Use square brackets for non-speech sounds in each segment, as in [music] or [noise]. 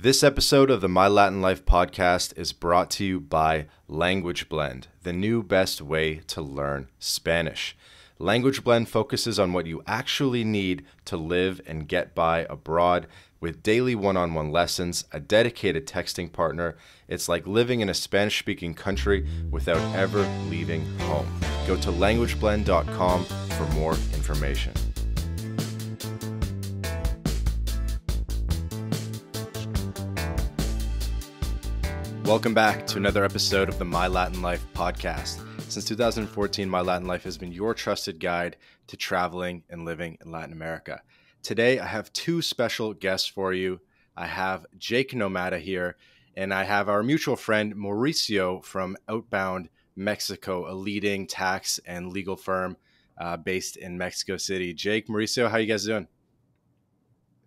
This episode of the My Latin Life podcast is brought to you by Language Blend, the new best way to learn Spanish. Language Blend focuses on what you actually need to live and get by abroad with daily one on one lessons, a dedicated texting partner. It's like living in a Spanish speaking country without ever leaving home. Go to languageblend.com for more information. Welcome back to another episode of the My Latin Life podcast. Since 2014, My Latin Life has been your trusted guide to traveling and living in Latin America. Today, I have two special guests for you. I have Jake Nomada here, and I have our mutual friend Mauricio from Outbound Mexico, a leading tax and legal firm uh, based in Mexico City. Jake, Mauricio, how you guys doing?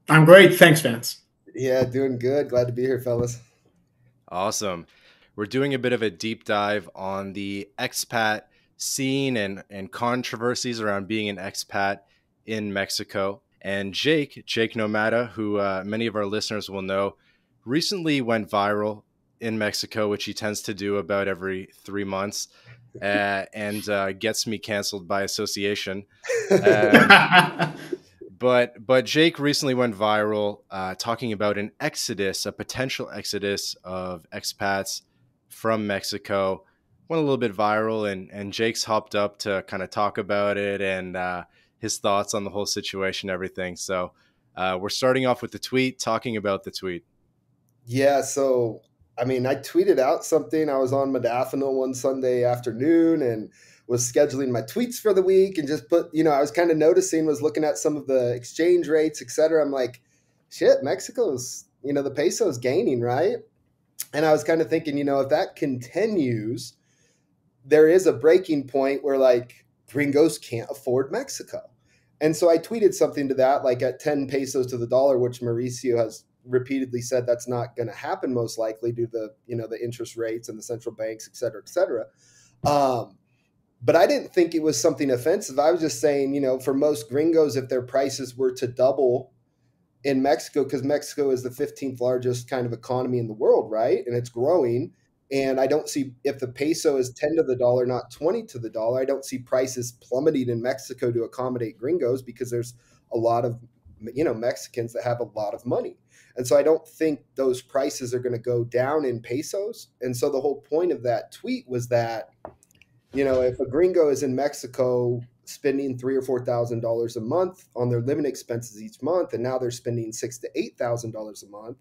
I'm great. Thanks, Vance. Yeah, doing good. Glad to be here, fellas. Awesome. We're doing a bit of a deep dive on the expat scene and, and controversies around being an expat in Mexico. And Jake, Jake Nomada, who uh, many of our listeners will know, recently went viral in Mexico, which he tends to do about every three months, uh, and uh, gets me canceled by association. [laughs] Um, but but Jake recently went viral uh, talking about an exodus, a potential exodus of expats from Mexico. Went a little bit viral, and and Jake's hopped up to kind of talk about it and uh, his thoughts on the whole situation, everything. So uh, we're starting off with the tweet, talking about the tweet. Yeah, so I mean, I tweeted out something. I was on Modafinil one Sunday afternoon, and was scheduling my tweets for the week and just put, you know, I was kind of noticing, was looking at some of the exchange rates, et cetera. I'm like, shit, Mexico's, you know, the peso's gaining, right? And I was kind of thinking, you know, if that continues, there is a breaking point where like gringos can't afford Mexico. And so I tweeted something to that, like at 10 pesos to the dollar, which Mauricio has repeatedly said that's not going to happen most likely due to the, you know, the interest rates and the central banks, et cetera, et cetera. Um, but I didn't think it was something offensive. I was just saying, you know, for most gringos, if their prices were to double in Mexico, because Mexico is the 15th largest kind of economy in the world, right? And it's growing. And I don't see if the peso is 10 to the dollar, not 20 to the dollar, I don't see prices plummeting in Mexico to accommodate gringos because there's a lot of, you know, Mexicans that have a lot of money. And so I don't think those prices are going to go down in pesos. And so the whole point of that tweet was that you know, if a gringo is in Mexico spending three or four thousand dollars a month on their living expenses each month, and now they're spending six to eight thousand dollars a month,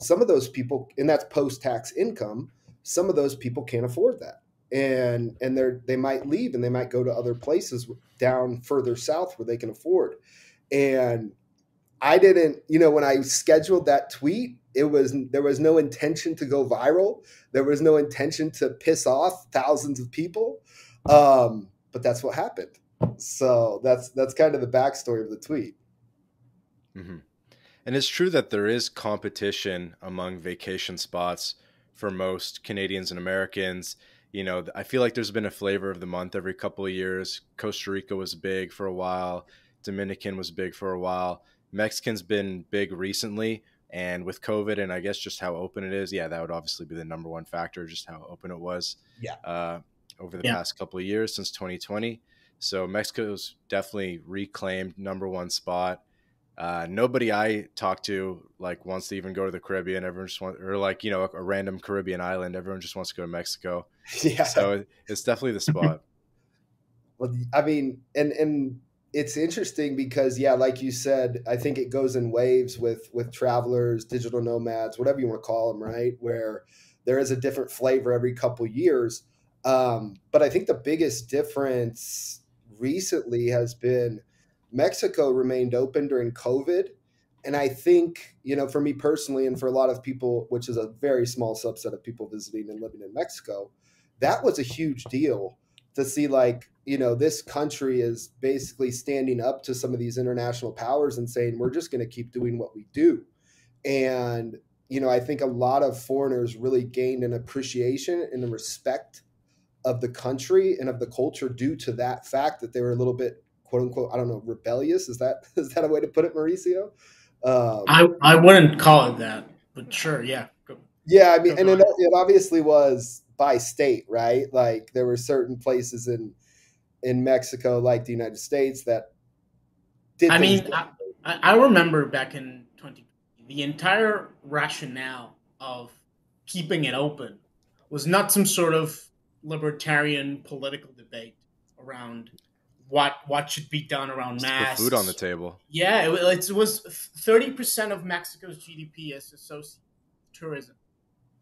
some of those people, and that's post-tax income, some of those people can't afford that. And and they're they might leave and they might go to other places down further south where they can afford. And I didn't, you know, when I scheduled that tweet, it was there was no intention to go viral. There was no intention to piss off thousands of people. Um, but that's what happened. So that's that's kind of the backstory of the tweet. Mm-hmm. And it's true that there is competition among vacation spots for most Canadians and Americans. You know, I feel like there's been a flavor of the month every couple of years. Costa Rica was big for a while. Dominican was big for a while. Mexican's been big recently, and with COVID and I guess just how open it is, yeah, that would obviously be the number one factor, just how open it was. Yeah. Uh, over the yeah. past couple of years since 2020. So Mexico's definitely reclaimed number one spot. Uh, nobody I talk to like wants to even go to the Caribbean. Everyone just wants, or like you know, a, a, random Caribbean island. Everyone just wants to go to Mexico. [laughs] Yeah. So it's definitely the spot. [laughs] well, I mean, and and it's interesting because yeah like you said i think it goes in waves with with travelers digital nomads whatever you want to call them right? Where there is a different flavor every couple years. Um, but i think the biggest difference recently has been mexico remained open during covid. And i think you know for me personally and for a lot of people which is a very small subset of people visiting and living in mexico that was a huge deal to see like you know this country is basically standing up to some of these international powers and saying we're just going to keep doing what we do. And you know i think a lot of foreigners really gained an appreciation and a respect of the country and of the culture due to that fact that they were a little bit quote unquote i don't know rebellious. Is that [laughs] is that a way to put it mauricio? Um, I, I wouldn't call it that but sure, yeah. Yeah, I mean, and it, it obviously was by state, right? Like there were certain places in in Mexico, like the United States, that did. I mean, I, I remember back in 20, the entire rationale of keeping it open was not some sort of libertarian political debate around what what should be done around mass food on the table. Yeah, it, it was thirty percent of Mexico's GDP is associated with tourism.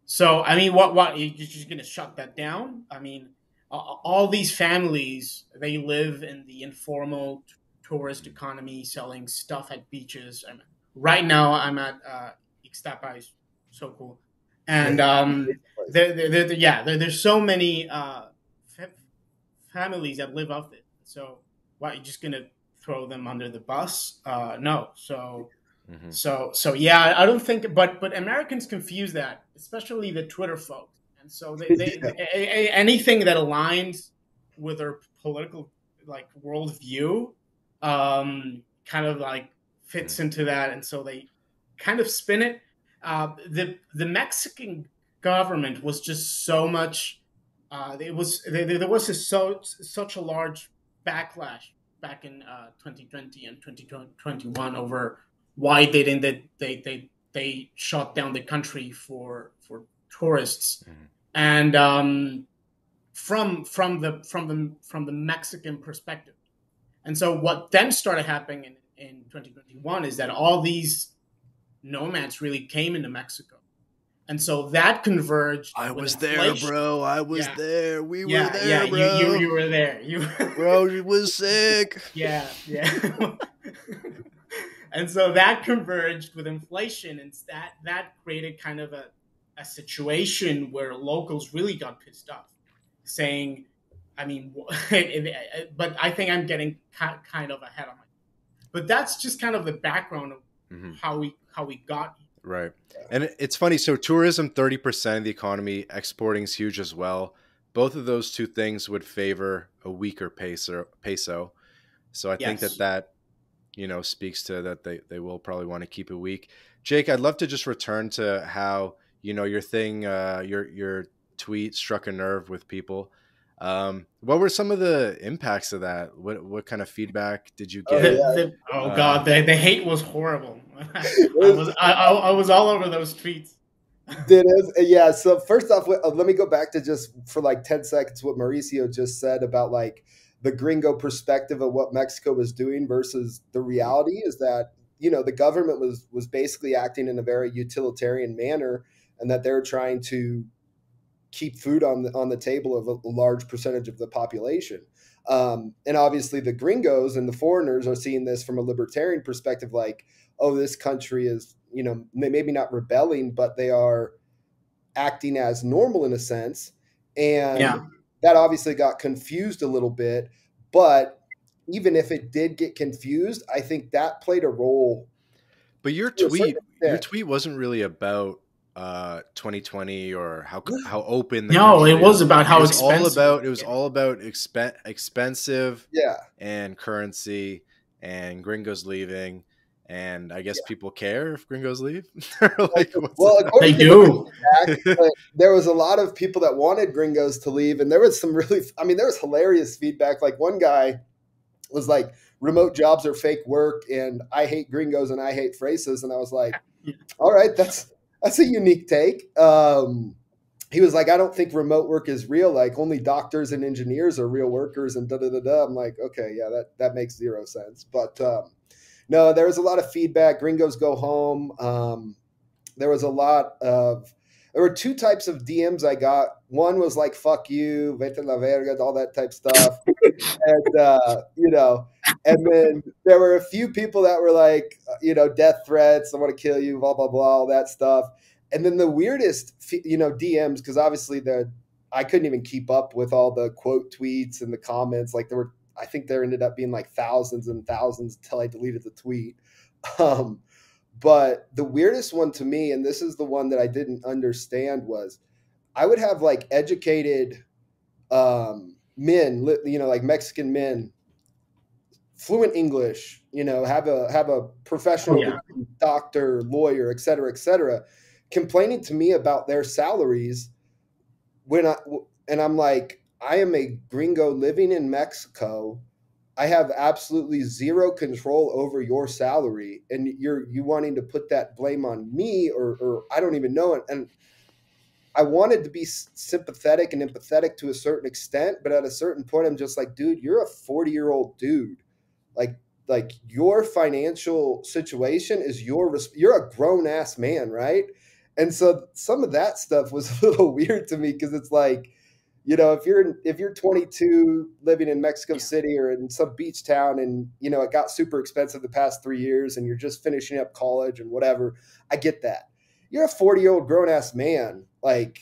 So I mean, what what you're just going to shut that down? I mean, all these families they live in the informal tourist economy, selling stuff at beaches. I mean, right now, I'm at uh, Ixtapa, is so cool, and um, there, there, yeah, there, there's so many uh, families that live off it. So, what you're just gonna throw them under the bus? Uh, no. So, mm-hmm. so, so yeah, I don't think. But but Americans confuse that, especially the Twitter folks, and so they, they, they anything that aligns with their political like worldview, um, kind of like fits mm-hmm. into that, and so they kind of spin it. Uh, the the Mexican government was just so much. Uh, it was there, there was a, so such a large backlash back in uh, 2020 and 2021 over why they didn't they they they, they shut down the country for for tourists mm-hmm. and um, from from the from the from the Mexican perspective. And so what then started happening in, in 2021 is that all these nomads really came into Mexico and so that converged. I was there, bro. I was yeah. there. We yeah, were there, yeah, bro. You, you, you were there. You bro, he was sick. [laughs] Yeah, yeah. [laughs] and so that converged with inflation, and that that created kind of a, a situation where locals really got pissed off, saying, "I mean, [laughs] but I think I'm getting kind of ahead of my." But that's just kind of the background of mm-hmm. how we how we got Right. And it's funny. So, tourism, 30% of the economy, exporting is huge as well. Both of those two things would favor a weaker peso. peso. So, I yes. think that that, you know, speaks to that they, they will probably want to keep it weak. Jake, I'd love to just return to how, you know, your thing, uh, your, your tweet struck a nerve with people. Um, what were some of the impacts of that? What what kind of feedback did you get? Oh, yeah. the, oh uh, god, the, the hate was horrible. [laughs] I was I, I, was all over those tweets. [laughs] Did it? Yeah. So first off, uh, let me go back to just for like ten seconds what Mauricio just said about like the gringo perspective of what Mexico was doing versus the reality is that you know the government was was basically acting in a very utilitarian manner and that they're trying to keep food on the on the table of a large percentage of the population. Um, and obviously, the gringos and the foreigners are seeing this from a libertarian perspective, like, oh, this country is, you know, maybe not rebelling, but they are acting as normal in a sense. And yeah. That obviously got confused a little bit. But even if it did get confused, I think that played a role. But your tweet, your tweet wasn't really about uh 2020 or how how open no it was about how it was expensive. all about it was yeah. all about expen- expensive yeah and currency and gringos leaving and i guess yeah. people care if gringos leave [laughs] like, well they do [laughs] there was a lot of people that wanted gringos to leave and there was some really i mean there was hilarious feedback like one guy was like remote jobs are fake work and i hate gringos and i hate fresas and i was like [laughs] all right that's that's a unique take. Um, he was like, I don't think remote work is real. Like only doctors and engineers are real workers and da da da da. I'm like, okay, yeah, that that makes zero sense. But um, no, there was a lot of feedback. Gringos go home. Um, there was a lot of there were two types of DMs I got. One was like "fuck you," "vete la verga," all that type stuff, and uh, you know, and then there were a few people that were like, uh, you know, death threats, "I want to kill you," blah blah blah, all that stuff. And then the weirdest, you know, DMs because obviously the I couldn't even keep up with all the quote tweets and the comments. Like there were, I think there ended up being like thousands and thousands until I deleted the tweet. [laughs] Um, but the weirdest one to me, and this is the one that I didn't understand, was I would have like educated um, men, you know, like Mexican men, fluent English, you know, have a have a professional yeah. doctor, lawyer, et cetera, et cetera, complaining to me about their salaries when I and I'm like, I am a gringo living in Mexico. I have absolutely zero control over your salary, and you're you wanting to put that blame on me, or or I don't even know it. And I wanted to be sympathetic and empathetic to a certain extent, but at a certain point, I'm just like, dude, you're a 40 year old dude. Like, like your financial situation is your you're a grown ass man, right? And so some of that stuff was [laughs] a little weird to me because it's like, you know, if you're if you're 22 living in Mexico City or in some beach town and you know it got super expensive the past three years and you're just finishing up college and whatever, I get that. You're a 40 year old grown ass man, like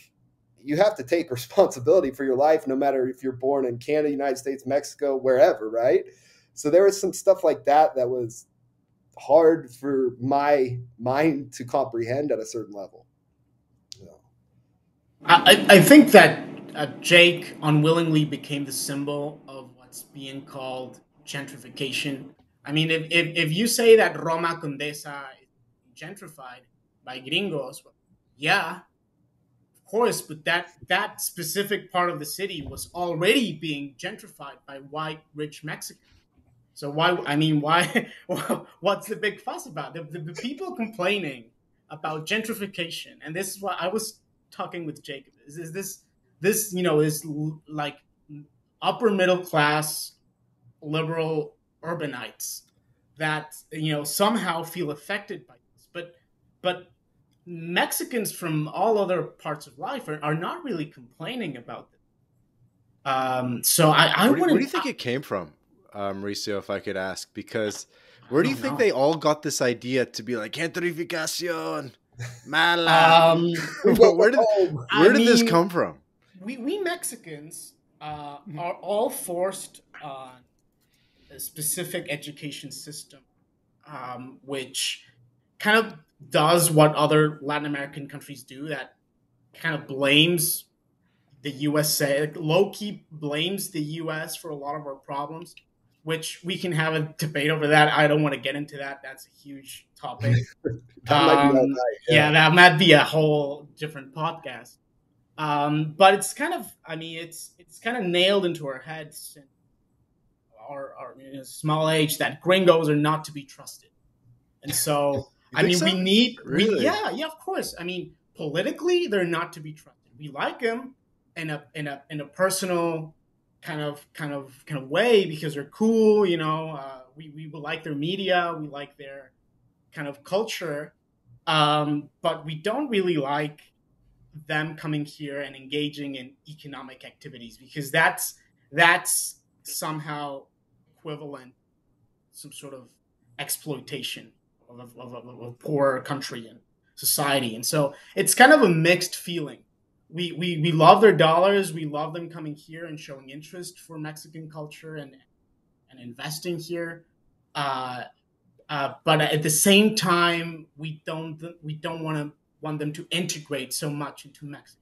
you have to take [laughs] responsibility for your life, no matter if you're born in Canada, United States, Mexico, wherever, right? So there was some stuff like that that was hard for my mind to comprehend at a certain level. I, I think that uh, Jake unwillingly became the symbol of what's being called gentrification. I mean, if, if, if you say that Roma Condesa is gentrified by gringos, yeah, of course, but that, that specific part of the city was already being gentrified by white, rich Mexicans. So why? I mean, why? [laughs] what's the big fuss about? The, the, the, people complaining about gentrification, and this is what I was talking with Jacob. Is, is this this you know is like upper middle class liberal urbanites that you know somehow feel affected by this. But but mexicans from all other parts of life are, are not really complaining about this. Um so i i where, do, where do you think I, it came from um mauricio if i could ask? Because where do you think know. they all got this idea to be like gentrificacion mala. Um, [laughs] where did [laughs] where did mean, this come from we we Mexicans uh, mm-hmm. are all forced on a specific education system, um, which kind of does what other Latin American countries do. That kind of blames the USA, low key blames the US for a lot of our problems. Which we can have a debate over that. I don't want to get into that. That's a huge topic. [laughs] that um, night, yeah. yeah, that might be a whole different podcast. Um, but it's kind of, I mean, it's it's kind of nailed into our heads, our, our in a small age, that gringos are not to be trusted. And so, [laughs] I mean, so? we need, really? we, yeah, yeah, of course. I mean, politically, they're not to be trusted. We like them in a in a in a personal kind of kind of kind of way because they're cool. You know, uh, we we like their media, we like their kind of culture, um, but we don't really like them coming here and engaging in economic activities because that's that's somehow equivalent some sort of exploitation of, of, of, of a poor country and society. And so it's kind of a mixed feeling. We, we we love their dollars. We love them coming here and showing interest for mexican culture and and investing here. Uh, uh, but at the same time we don't we don't want to want them to integrate so much into Mexico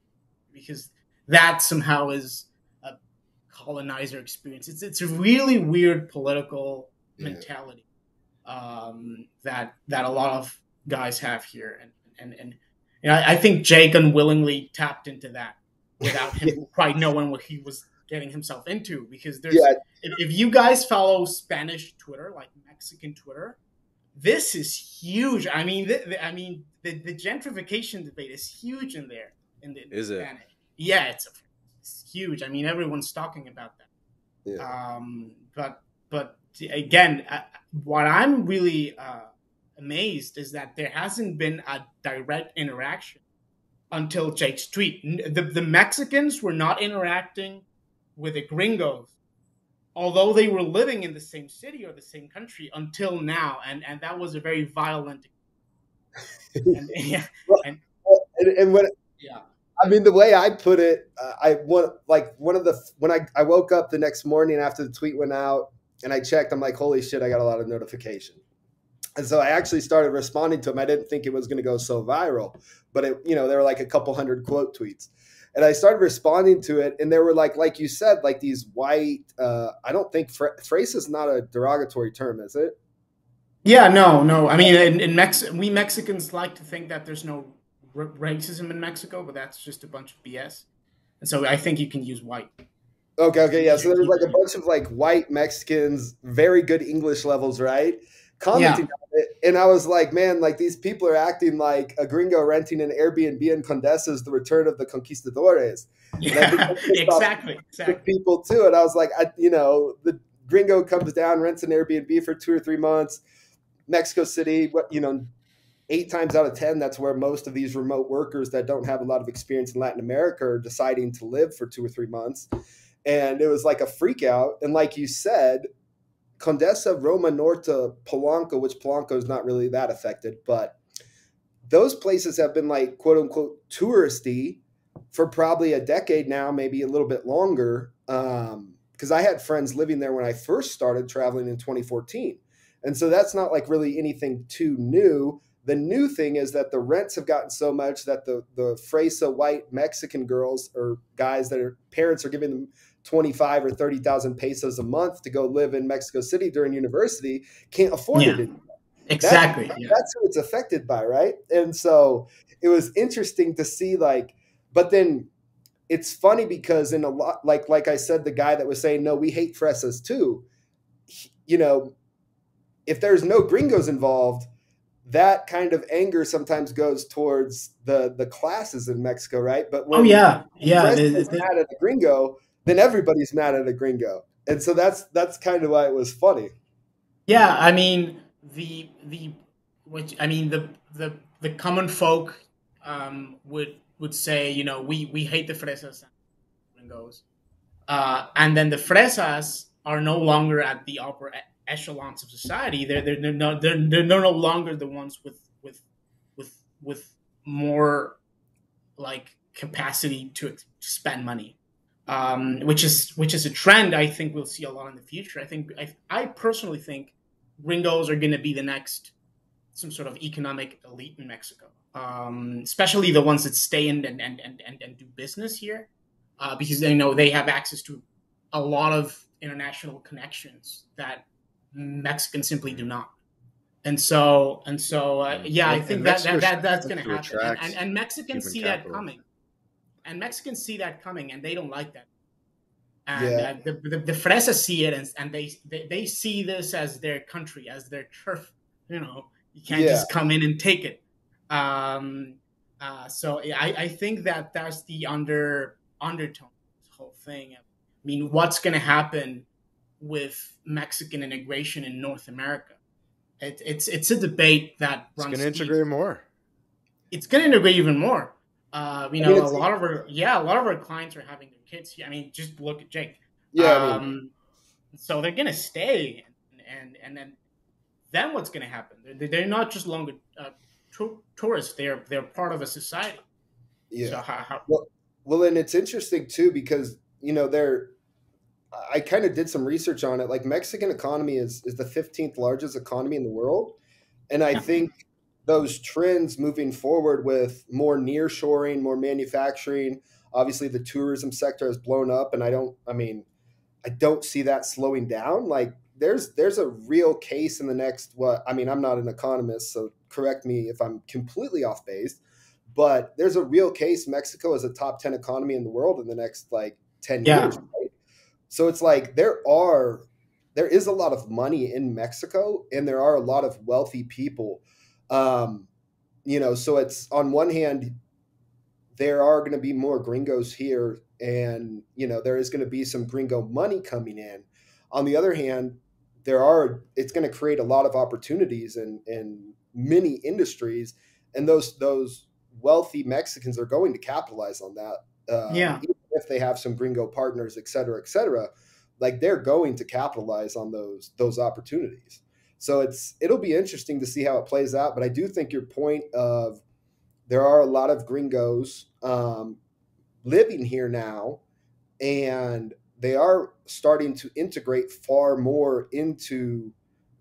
because that somehow is a colonizer experience. It's it's a really weird political yeah. mentality um, that that a lot of guys have here, and and and you know, I, I think Jake unwillingly tapped into that without him [laughs] quite knowing what he was getting himself into because there's yeah. if, if you guys follow Spanish Twitter like Mexican Twitter this is huge. I mean, the, I mean, the, the gentrification debate is huge in there. In the, is it? Yeah, it's, it's, huge. I mean, everyone's talking about that. Yeah. Um, but but again, uh, what I'm really uh, amazed is that there hasn't been a direct interaction until Jake's tweet. The, the Mexicans were not interacting with the gringos although they were living in the same city or the same country until now, and and that was a very violent. And, [laughs] yeah, and, and, and when yeah. I mean, the way I put it, uh, I want like one of the when I, I woke up the next morning after the tweet went out and I checked, I'm like, holy shit, I got a lot of notification. And so I actually started responding to them. I didn't think it was going to go so viral, but it, you know, there were like a couple hundred quote tweets and I started responding to it, and there were like, like you said, like these white. Uh, I don't think fra- "fresa" is not a derogatory term, is it? Yeah, no, no. I mean, in, in Mex, we Mexicans like to think that there's no r- racism in Mexico, but that's just a bunch of BS. And so I think you can use white. Okay, okay, yeah. So there's like a bunch of like white Mexicans, very good English levels, right? Commenting yeah. on it. And I was like, man, like these people are acting like a gringo renting an Airbnb in Condesa is the return of the conquistadores. Yeah, [laughs] exactly. exactly. People too. And I was like, I, you know, the gringo comes down, rents an Airbnb for two or three months. Mexico City, what you know, eight times out of 10, that's where most of these remote workers that don't have a lot of experience in Latin America are deciding to live for two or three months. And it was like a freak out. And like you said, Condesa, Roma Norte, Polanco, which Polanco is not really that affected, but those places have been like quote unquote touristy for probably a decade now, maybe a little bit longer. Um, because I had friends living there when I first started traveling in 2014. And so that's not like really anything too new. The new thing is that the rents have gotten so much that the the Fresa white Mexican girls or guys that are parents are giving them 25 or 30,000 pesos a month to go live in Mexico City during university can't afford yeah. it anymore. Exactly. That, yeah. That's who it's affected by, right? And so it was interesting to see like but then it's funny because in a lot like like I said the guy that was saying no we hate fresas too he, you know if there's no gringos involved that kind of anger sometimes goes towards the the classes in Mexico, right? But when oh yeah, yeah, is mad at a gringo, then everybody's mad at the gringo, and so that's that's kind of why it was funny. Yeah, I mean the the which I mean the the the common folk um, would would say you know we we hate the fresas and gringos, uh, and then the fresas are no longer at the upper echelons of society. They're they're they're no, they're, they're no longer the ones with with with with more like capacity to spend money, um, which is which is a trend I think we'll see a lot in the future. I think I, I personally think gringos are going to be the next some sort of economic elite in Mexico, um, especially the ones that stay in and and, and, and, and do business here, uh, because they know they have access to a lot of international connections that Mexicans simply do not. And so, and so, uh, yeah, and, I think that, that, that, that's going to happen. And, and, and, Mexicans see capital. that coming. And Mexicans see that coming, and they don't like that. And yeah. uh, the, the, the Fresas see it, and, and they, they, they see this as their country, as their turf. You know, you can't yeah. just come in and take it. Um, uh, so I, I think that that's the under undertone of this whole thing. I mean, what's going to happen with Mexican integration in North America. It, it's it's a debate that runs. It's going to integrate more. It's going to integrate even more. Uh, you know, I mean, a lot of our yeah, a lot of our clients are having their kids. I mean, just look at Jake. Yeah. Um, I mean, so they're going to stay, and, and and then then what's going to happen? They're, they're not just longer uh, tourists. They're they're part of a society. Yeah. So how, how, well, well, and it's interesting too because you know they're I kind of did some research on it. Like Mexican economy is is the 15th largest economy in the world, and I think those trends moving forward with more nearshoring, more manufacturing. Obviously, the tourism sector has blown up, and I don't. I mean, I don't see that slowing down. Like there's there's a real case in the next what I mean. I'm not an economist, so correct me if I'm completely off base. But there's a real case Mexico is a top 10 economy in the world in the next like 10 yeah. years. Right? So it's like there are there is a lot of money in Mexico and there are a lot of wealthy people. Um, you know, so it's on one hand, there are going to be more gringos here and, you know, there is going to be some gringo money coming in. On the other hand, there are, it's going to create a lot of opportunities in, in many industries. And those, those wealthy Mexicans are going to capitalize on that. Uh, yeah if they have some gringo partners, et cetera, et cetera, like they're going to capitalize on those those opportunities. So it's it'll be interesting to see how it plays out. But I do think your point of there are a lot of gringos um, living here now, and they are starting to integrate far more into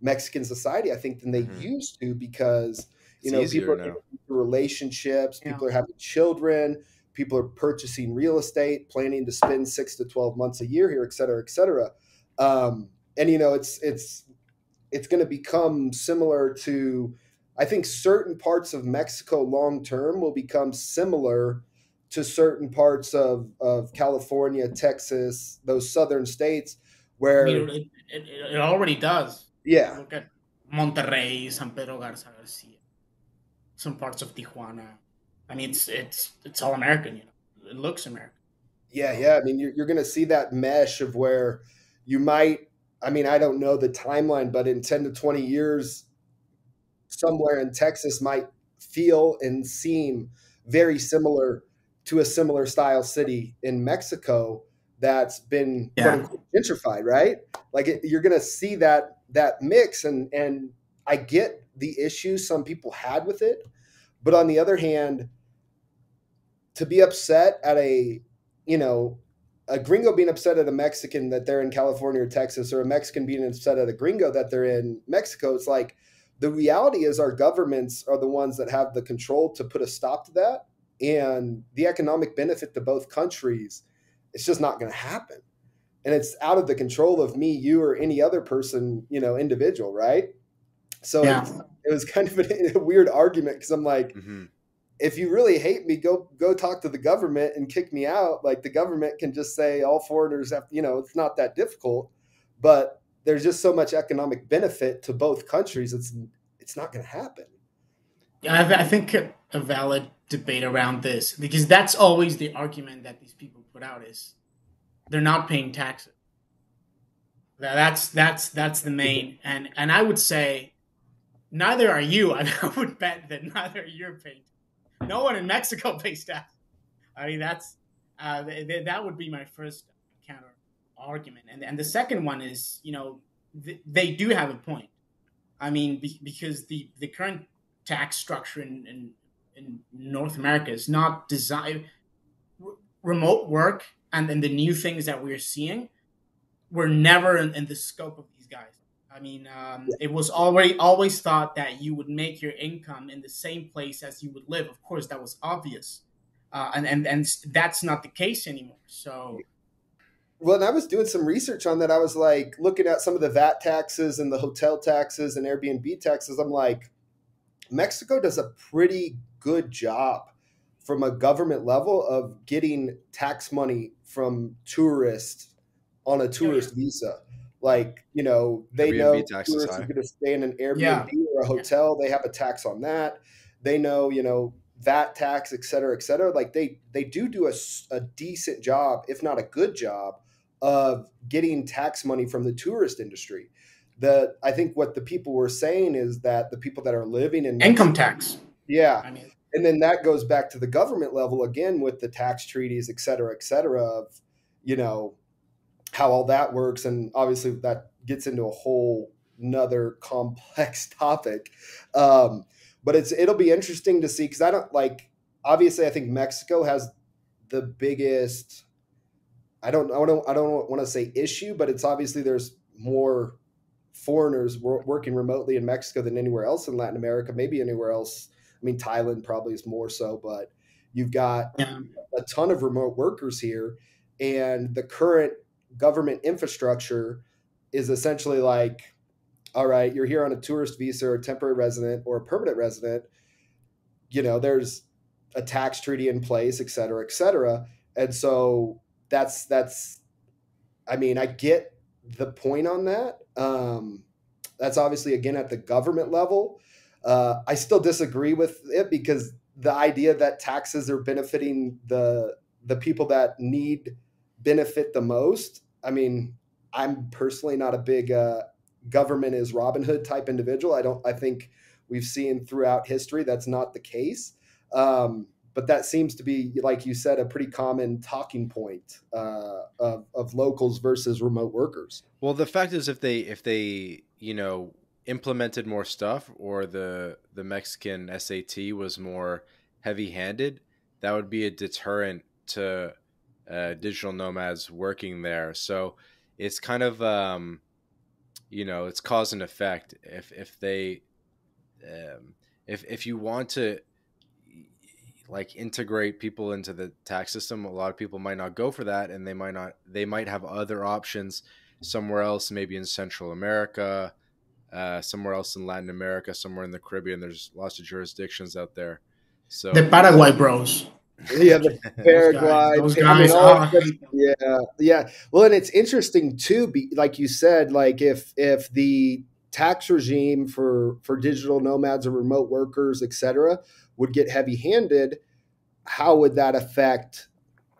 Mexican society, I think, than they mm-hmm. used to because you it's know people are relationships, yeah. people are having children, people are purchasing real estate, planning to spend six to 12 months a year here, et cetera, et cetera. Um, and, you know, it's, it's, it's going to become similar to, I think certain parts of Mexico long term will become similar to certain parts of, of California, Texas, those southern states where I mean, it, it, it, already does. Yeah. Look at Monterrey, San Pedro Garza Garcia, some parts of Tijuana. I mean, it's it's it's all American, you know. It looks American. Yeah, yeah. I mean, you're, you're going to see that mesh of where you might, I mean, I don't know the timeline, but in 10 to 20 years, somewhere in Texas might feel and seem very similar to a similar style city in Mexico that's been yeah. unquote, gentrified, right? Like it, you're going to see that that mix, and and I get the issues some people had with it, but on the other hand, to be upset at a you know, a gringo being upset at a Mexican that they're in California or Texas, or a Mexican being upset at a gringo that they're in Mexico, it's like the reality is our governments are the ones that have the control to put a stop to that. And the economic benefit to both countries, it's just not going to happen. And it's out of the control of me, you, or any other person, you know, individual, right? So yeah. [laughs] it was kind of a, [laughs] a weird argument because I'm like, mm-hmm if you really hate me, go go talk to the government and kick me out. Like the government can just say all foreigners have, you know, it's not that difficult. But there's just so much economic benefit to both countries. It's it's not going to happen. Yeah, I, I think a valid debate around this because that's always the argument that these people put out is they're not paying taxes. That's that's that's the main and and I would say neither are you. [laughs] I would bet that neither you're paying no one in Mexico pays tax. I mean, that's uh, th- th- that would be my first counter argument, and and the second one is, you know, th- they do have a point. I mean, be- because the the current tax structure in, in in North America is not designed. Remote work and then the new things that we're seeing were never in, in the scope of these guys. I mean, um, it was already always thought that you would make your income in the same place as you would live. Of course, that was obvious, uh, and and and that's not the case anymore. So, well, and I was doing some research on that. I was like looking at some of the VAT taxes and the hotel taxes and Airbnb taxes. I'm like, Mexico does a pretty good job from a government level of getting tax money from tourists on a tourist oh, yeah. visa like, you know, they Airbnb know tourists are going to stay in an Airbnb yeah. or a hotel. They have a tax on that. They know, you know, VAT tax, et cetera, et cetera. Like they they do do a, a decent job, if not a good job, of getting tax money from the tourist industry. The I think what the people were saying is that the people that are living in income Mexico, tax. Yeah. I mean, and then that goes back to the government level again with the tax treaties, et cetera, et cetera, of, you know, how all that works and obviously that gets into a whole another complex [laughs] topic um, but it's it'll be interesting to see because i don't like obviously i think mexico has the biggest i don't i don't i don't want to say issue but it's obviously there's more foreigners working remotely in mexico than anywhere else in latin america maybe anywhere else i mean thailand probably is more so but you've got yeah. a ton of remote workers here and the current government infrastructure is essentially like, all right, you're here on a tourist visa or a temporary resident or a permanent resident. You know, there's a tax treaty in place, et cetera, et cetera. And so that's that's I mean, I get the point on that. Um, that's obviously again at the government level. Uh, I still disagree with it because the idea that taxes are benefiting the the people that need benefit the most. I mean, I'm personally not a big uh, government is Robin Hood type individual. I don't. I think we've seen throughout history that's not the case. Um, but that seems to be, like you said, a pretty common talking point uh, of, of locals versus remote workers. Well, the fact is, if they if they you know implemented more stuff, or the the Mexican SAT was more heavy handed, that would be a deterrent to uh, digital nomads working there. So it's kind of um, you know it's cause and effect. If if they um, if if you want to like integrate people into the tax system, a lot of people might not go for that, and they might not. They might have other options somewhere else, maybe in Central America. uh, somewhere else in Latin America, somewhere in the Caribbean. There's lots of jurisdictions out there. So the Paraguay Bros. Yeah, the Paraguay. [laughs] Those guys, those guys oh, yeah, yeah. Well, and it's interesting too. Be, like you said, like if if the tax regime for for digital nomads or remote workers, et cetera, would get heavy handed, how would that affect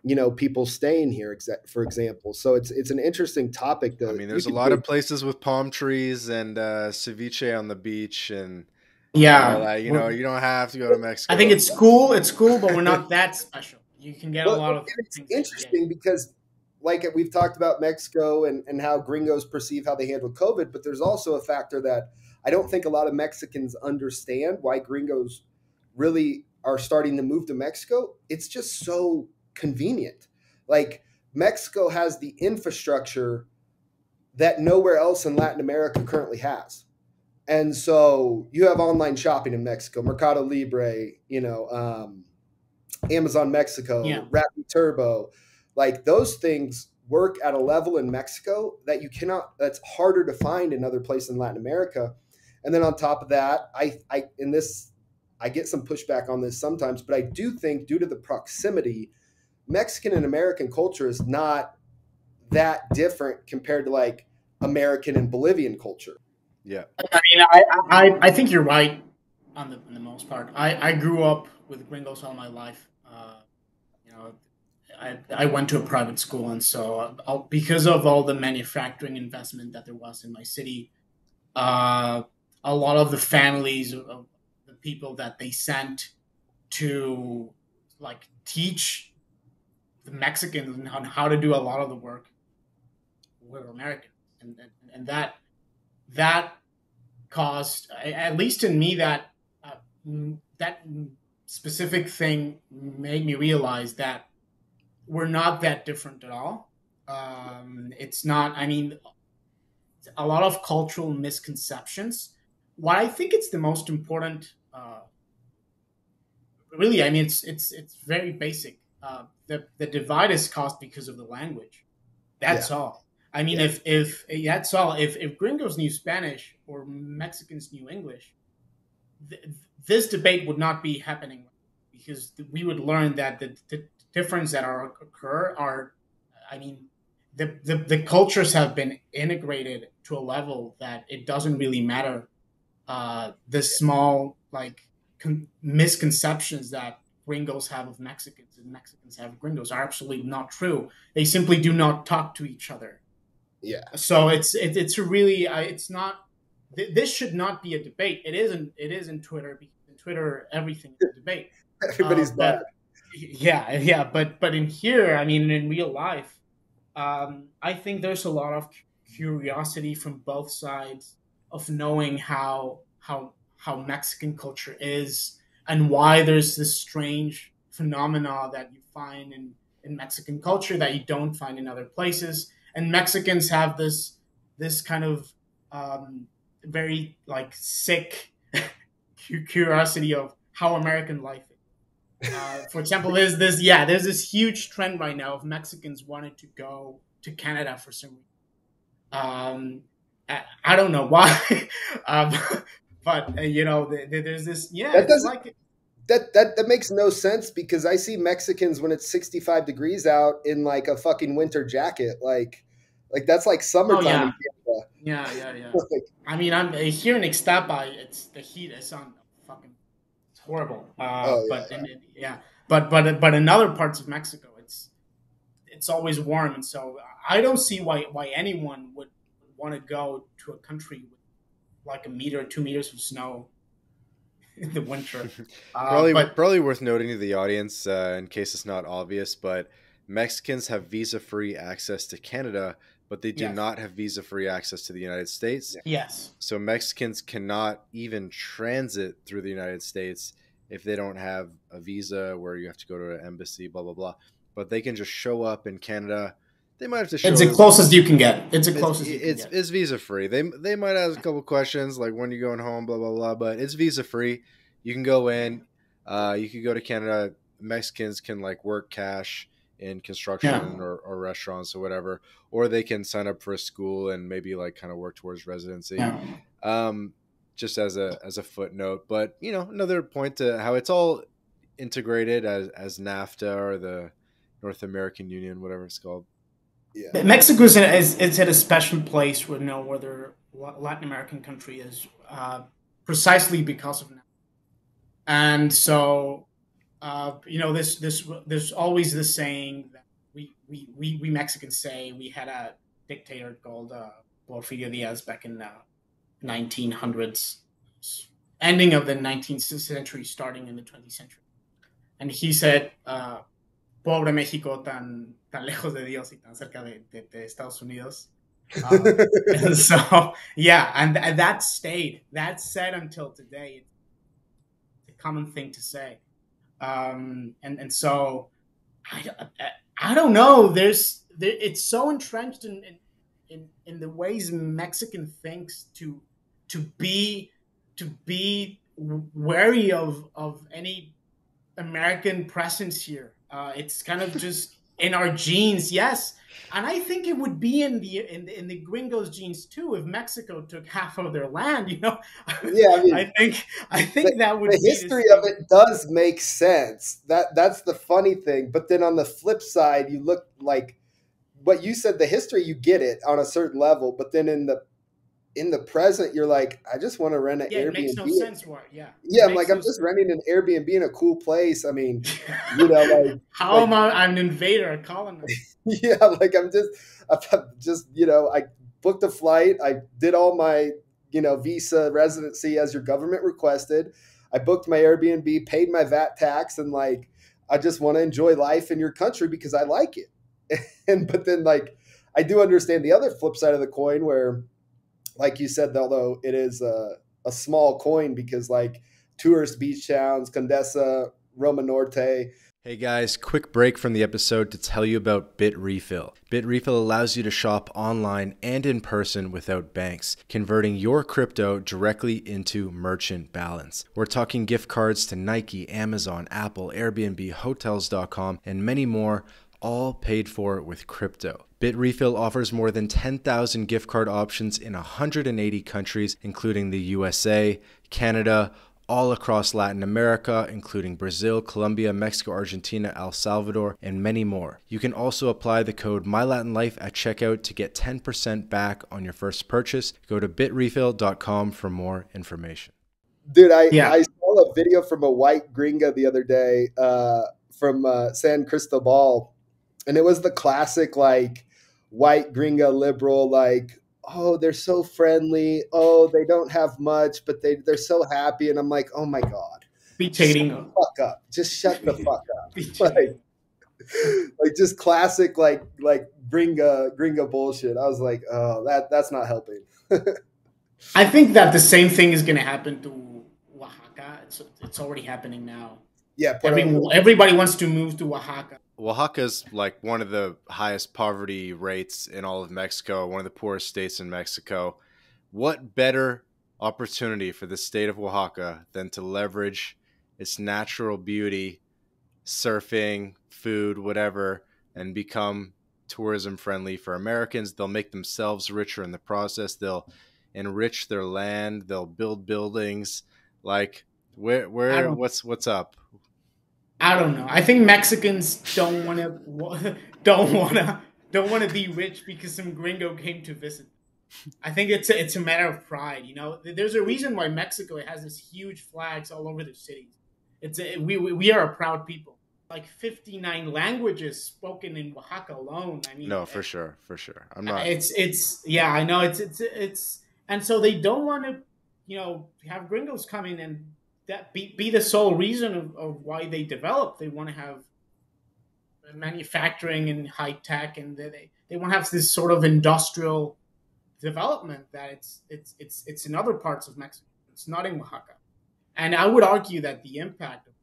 you know people staying here for example so it's it's an interesting topic though. i mean there's a lot of places with palm trees and uh ceviche on the beach and yeah. You know, like, you, know you don't have to go to mexico. I think it's cool it's cool but we're not that special. You can get well, a lot of it's interesting because like we've talked about mexico and and how gringos perceive how they handle covid but there's also a factor that i don't think a lot of mexicans understand why gringos really are starting to move to mexico. It's just so convenient. Like Mexico has the infrastructure that nowhere else in Latin America currently has. And so you have online shopping in Mexico, Mercado Libre, you know, um, Amazon Mexico, yeah. Rappi Turbo, like those things work at a level in Mexico that you cannot. That's harder to find in other places in Latin America. And then on top of that, I, I in this, I get some pushback on this sometimes, but I do think due to the proximity Mexican and American culture is not that different compared to like American and Bolivian culture. Yeah. I mean, I, I, I think you're right on the, on the most part. I, I grew up with gringos all my life. Uh, you know, I, I went to a private school, and so I'll, uh, because of all the manufacturing investment that there was in my city, uh, a lot of the families of the people that they sent to like teach the Mexicans on how to do a lot of the work were American, and, and, and that that caused, at least in me, that uh, that specific thing made me realize that we're not that different at all. Um, it's not. I mean, a lot of cultural misconceptions. What I think it's the most important. Uh, really, I mean, it's it's it's very basic. Uh, the the divide is caused because of the language. That's yeah. all. I mean, yeah. if if that's all. If if gringos knew Spanish or Mexicans knew English, th- this debate would not be happening because we would learn that the, the difference that are occur are, I mean, the, the the cultures have been integrated to a level that it doesn't really matter. Uh, the small like con- misconceptions that gringos have of Mexicans and Mexicans have gringos are absolutely not true. They simply do not talk to each other. Yeah. So it's it, it's really it's not th- this should not be a debate. It isn't. It is in Twitter. In Twitter, everything is a debate. [laughs] Everybody's bad. Yeah, yeah, but but in here, I mean, in real life, um, I think there's a lot of curiosity from both sides of knowing how how how Mexican culture is and why there's this strange phenomena that you find in, in Mexican culture that you don't find in other places. And Mexicans have this this kind of um, very like sick [laughs] curiosity of how American life is. Uh, for example, there's this yeah, there's this huge trend right now of Mexicans wanting to go to Canada for some reason. Um, I, I don't know why, [laughs] um, [laughs] but uh, you know, the, the, there's this. Yeah, that doesn't like that that that makes no sense because I see Mexicans when it's 65 degrees out in like a fucking winter jacket, like like that's like summertime. Oh, yeah. yeah, yeah, yeah. [laughs] like, I mean, I'm here in Ixtapa. It's the heat is on fucking. It's horrible. Uh, oh, yeah, but yeah. It, yeah, but but but in other parts of Mexico, it's it's always warm, and so I don't see why why anyone would want to go to a country with like a meter, or two meters of snow [laughs] in the winter. [laughs] Uh, probably, but, probably worth noting to the audience, uh, in case it's not obvious, but Mexicans have visa-free access to Canada, but they do yes. not have visa-free access to the United States. Yes. So Mexicans cannot even transit through the United States if they don't have a visa where you have to go to an embassy, blah blah blah. But they can just show up in Canada they might have to show. It's the closest you can get. It's the closest. It's it's, it's visa free. They they might ask a couple questions like when you going home, blah blah blah. But it's visa free. You can go in. Uh, you can go to Canada. Mexicans can like work cash in construction yeah. or, or, restaurants or whatever, or they can sign up for a school and maybe like kind of work towards residency. Yeah. Um, just as a as a footnote, but you know, another point to how it's all integrated as as NAFTA or the North American Union, whatever it's called. Yeah. Mexico is, is, is at a special place with no other Latin American country is uh, precisely because of that. And so, uh, you know, this this there's always this saying that we we we, we Mexicans say we had a dictator called uh, Porfirio Diaz back in the 1900s, ending of the 19th century, starting in the 20th century, and he said. Uh, pobre México tan, tan lejos de Dios y tan cerca de, de, de Estados Unidos. Um, [laughs] so yeah, and, and, that stayed. That said until today. It's a common thing to say, um, and and so I, I, I don't know. There's there, it's so entrenched in, in in the ways Mexican thinks to to be to be wary of of any American presence here uh, it's kind of just in our genes, yes. And I think it would be in the in the, in the gringos' genes too if Mexico took half of their land. [laughs] You know. Yeah, I, mean, I think I think the, that would. The history of it does make sense. That that's the funny thing. But then on the flip side, you look like what you said. The history, you get it on a certain level, but then in the in the present, you're like, I just want to rent an yeah, Airbnb. It makes no sense it. Yeah. Yeah, I'm like, no I'm just sense. renting an Airbnb in a cool place. I mean, [laughs] you know, like how like, am I? I'm an invader, a colonist. [laughs] yeah, like I'm just, I'm just, you know, I booked a flight. I did all my, you know, visa residency as your government requested. I booked my Airbnb, paid my VAT tax, and like, I just want to enjoy life in your country because I like it. [laughs] and but then like, I do understand the other flip side of the coin where like you said, although it is a, a small coin because like tourist beach towns, Condesa, Roma Norte. Hey guys, quick break from the episode to tell you about BitRefill. BitRefill allows you to shop online and in person without banks, converting your crypto directly into merchant balance. We're talking gift cards to Nike, Amazon, Apple, Airbnb, Hotels.com, and many more all paid for with crypto. BitRefill offers more than 10,000 gift card options in 180 countries, including the USA, Canada, all across Latin America, including Brazil, Colombia, Mexico, Argentina, El Salvador, and many more. You can also apply the code MyLatinLife at checkout to get 10% back on your first purchase. Go to bitrefill.com for more information. Dude, I, yeah. I saw a video from a white gringa the other day uh, from uh, San Cristobal and it was the classic like white gringa liberal like oh they're so friendly. Oh they don't have much but they they're so happy. And i'm like oh my god. Be shut the fuck up. Just shut the [laughs] fuck up. Like, [laughs] like just classic like like gringa gringa bullshit. I was like oh that that's not helping. [laughs] I think that the same thing is going to happen to oaxaca. It's it's already happening now. Yeah Every, everybody wants to move to oaxaca Oaxaca's like one of the highest poverty rates in all of Mexico, one of the poorest states in Mexico. What better opportunity for the state of Oaxaca than to leverage its natural beauty, surfing, food, whatever, and become tourism friendly for Americans? They'll make themselves richer in the process. They'll enrich their land. They'll build buildings. Like where where what's what's up? I don't know. I think Mexicans don't want to [laughs] don't want to don't want to be rich because some gringo came to visit. I think it's a, it's a matter of pride. You know, there's a reason why Mexico has this huge flags all over the cities. It's a, we we are a proud people. Like 59 languages spoken in Oaxaca alone. I mean, no, for sure, for sure. I'm not. It's it's yeah, I know. It's it's it's and so they don't want to, you know, have gringos come in and that be, be the sole reason of, of why they develop. They want to have manufacturing and high tech, and they they want to have this sort of industrial development that it's it's it's it's in other parts of Mexico. It's not in Oaxaca, and I would argue that the impact of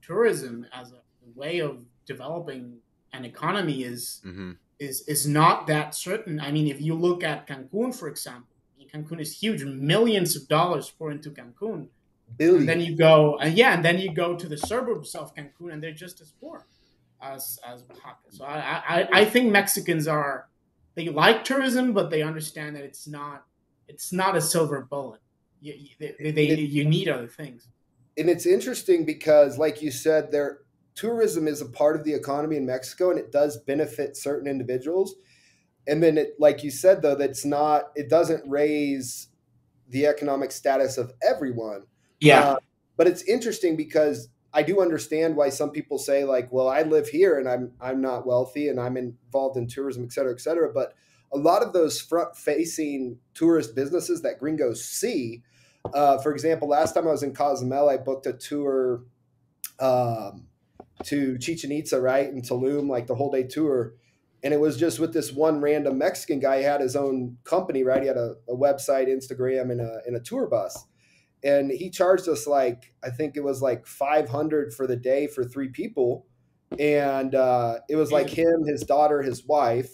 tourism as a way of developing an economy is mm-hmm. is is not that certain. I mean, if you look at Cancun, for example, Cancun is huge, millions of dollars pour into Cancun, Billion. And then you go, and yeah, and then you go to the suburbs of Cancun, and they're just as poor as as Oaxaca. So I, I I think Mexicans are they like tourism, but they understand that it's not it's not a silver bullet. You, they, they, you need other things. And it's interesting because, like you said, there tourism is a part of the economy in Mexico, and it does benefit certain individuals. And then, it, like you said, though, that's not. It doesn't raise the economic status of everyone. Yeah. Uh, but it's interesting because I do understand why some people say like, well, I live here and I'm I'm not wealthy and I'm involved in tourism, et cetera, et cetera. But a lot of those front facing tourist businesses that gringos see, uh, for example, last time I was in Cozumel, I booked a tour um, to Chichen Itza, right, in Tulum, like the whole day tour. And it was just with this one random Mexican guy. He had his own company, right? He had a, a website, Instagram, and a, and a tour bus and he charged us like I think it was like 500 for the day for three people, and uh, it was like him, his daughter, his wife,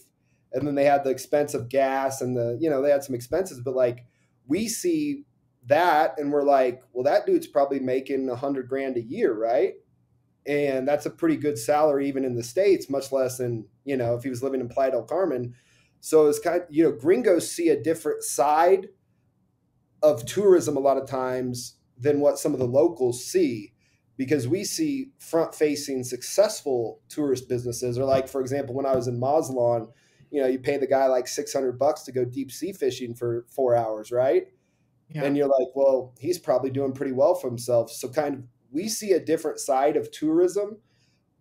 and then they had the expense of gas and the you know they had some expenses, but like we see that and we're like, well, that dude's probably making a hundred grand a year, right? And that's a pretty good salary even in the states, much less than you know if he was living in Playa del Carmen. So it's kind of you know gringos see a different side of tourism a lot of times than what some of the locals see because we see front facing successful tourist businesses. Or like for example when i was in mazatlan you know you pay the guy like 600 bucks to go deep sea fishing for four hours right? Yeah. and you're like well he's probably doing pretty well for himself. So kind of we see a different side of tourism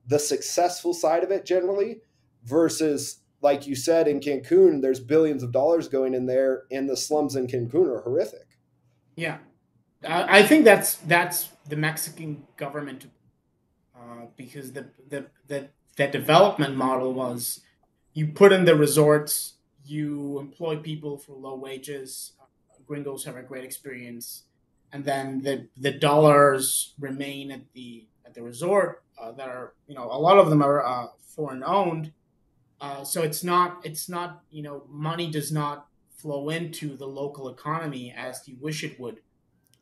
the successful side of it generally versus like you said in cancun there's billions of dollars going in there and the slums in cancun are horrific yeah, I think that's that's the Mexican government, uh, because the the the the development model was you put in the resorts, you employ people for low wages, uh, gringos have a great experience, and then the the dollars remain at the at the resort uh, that are you know a lot of them are uh, foreign owned, uh, so it's not it's not you know money does not flow into the local economy as you wish it would.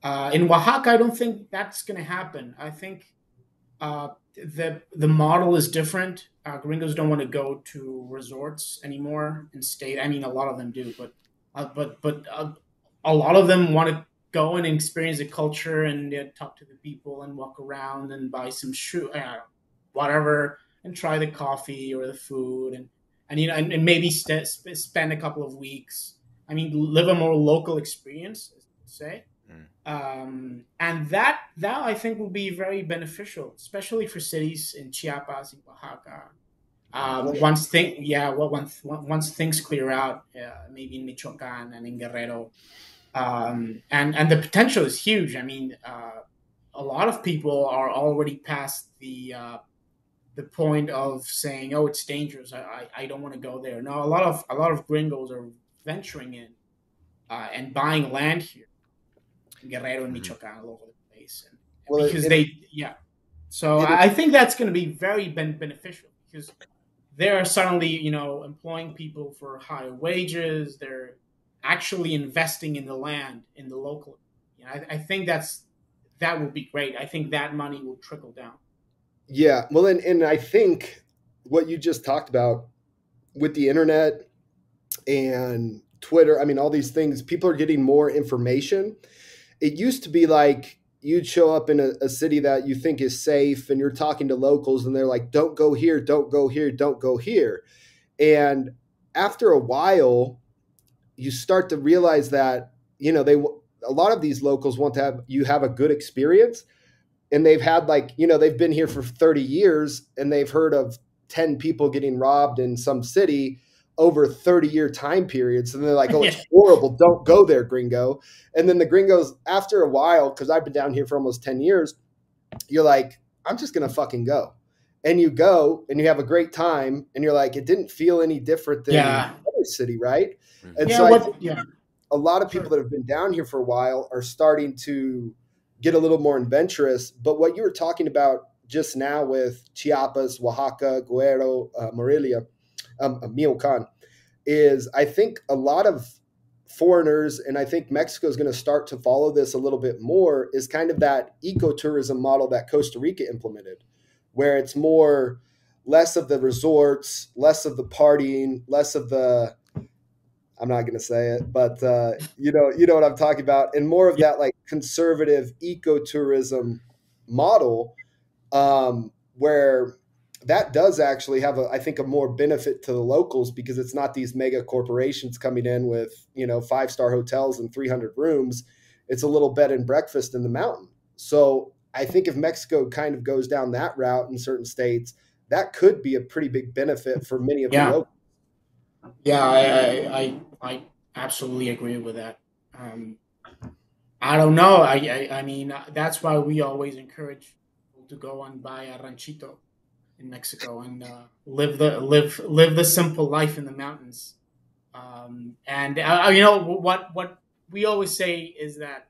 Uh, in Oaxaca, I don't think that's going to happen. I think uh, the the model is different. Uh, gringos don't want to go to resorts anymore and stay. I mean, a lot of them do, but uh, but but uh, a lot of them want to go and experience the culture and talk to the people and walk around and buy some shoe, uh, whatever, and try the coffee or the food and and you know and, and maybe st- spend a couple of weeks I mean, live a more local experience, say. Mm. Um, and that that I think will be very beneficial, especially for cities in Chiapas, in Oaxaca. Um, once thing, yeah, well, once once things clear out, uh, maybe in Michoacan and in Guerrero, um, and and the potential is huge. I mean, uh, a lot of people are already past the uh, the point of saying, "Oh, it's dangerous. I, I, I don't want to go there." No, a lot of a lot of gringos are venturing in uh, and buying land here, Guerrero and mm-hmm. Michoacan, all over the place, and, well, because it, they, yeah. So it, I think that's going to be very ben- beneficial because they're suddenly, you know, employing people for higher wages. They're actually investing in the land in the local. You know, I, I think that's that will be great. I think that money will trickle down. Yeah, well, and and I think what you just talked about with the internet and Twitter. I mean, all these things, people are getting more information. It used to be like you'd show up in a, a, city that you think is safe and you're talking to locals and they're like, don't go here, don't go here, don't go here. And after a while, you start to realize that, you know, they, a lot of these locals want to have you have a good experience and they've had like you know they've been here for 30 years and they've heard of 10 people getting robbed in some city over 30 year time periods. And they're like, oh, it's [laughs] horrible. Don't go there, gringo. And then the gringos, after a while, because I've been down here for almost 10 years, you're like, I'm just going to fucking go. And you go and you have a great time. And you're like, it didn't feel any different than yeah. other city, right? Mm-hmm. And yeah, so what, yeah. a lot of people sure. that have been down here for a while are starting to get a little more adventurous. But what you were talking about just now with Chiapas, Oaxaca, Guerrero, uh, Morelia – um, Michoacan, is I think a lot of foreigners, and I think Mexico is going to start to follow this a little bit more, is kind of that ecotourism model that Costa Rica implemented, where it's more less of the resorts, less of the partying, less of the I'm not going to say it, but uh, you know, you know what I'm talking about, and more of that like conservative ecotourism model, um, where that does actually have a, I think, a more benefit to the locals because it's not these mega corporations coming in with you know five star hotels and 300 rooms. It's a little bed and breakfast in the mountain. So I think if Mexico kind of goes down that route in certain states, that could be a pretty big benefit for many of yeah. the locals. Yeah, I, I, I absolutely agree with that. Um, I don't know. I, I, I mean, that's why we always encourage people to go and buy a ranchito in Mexico and uh, live the live live the simple life in the mountains. Um, and uh, you know what what we always say is that,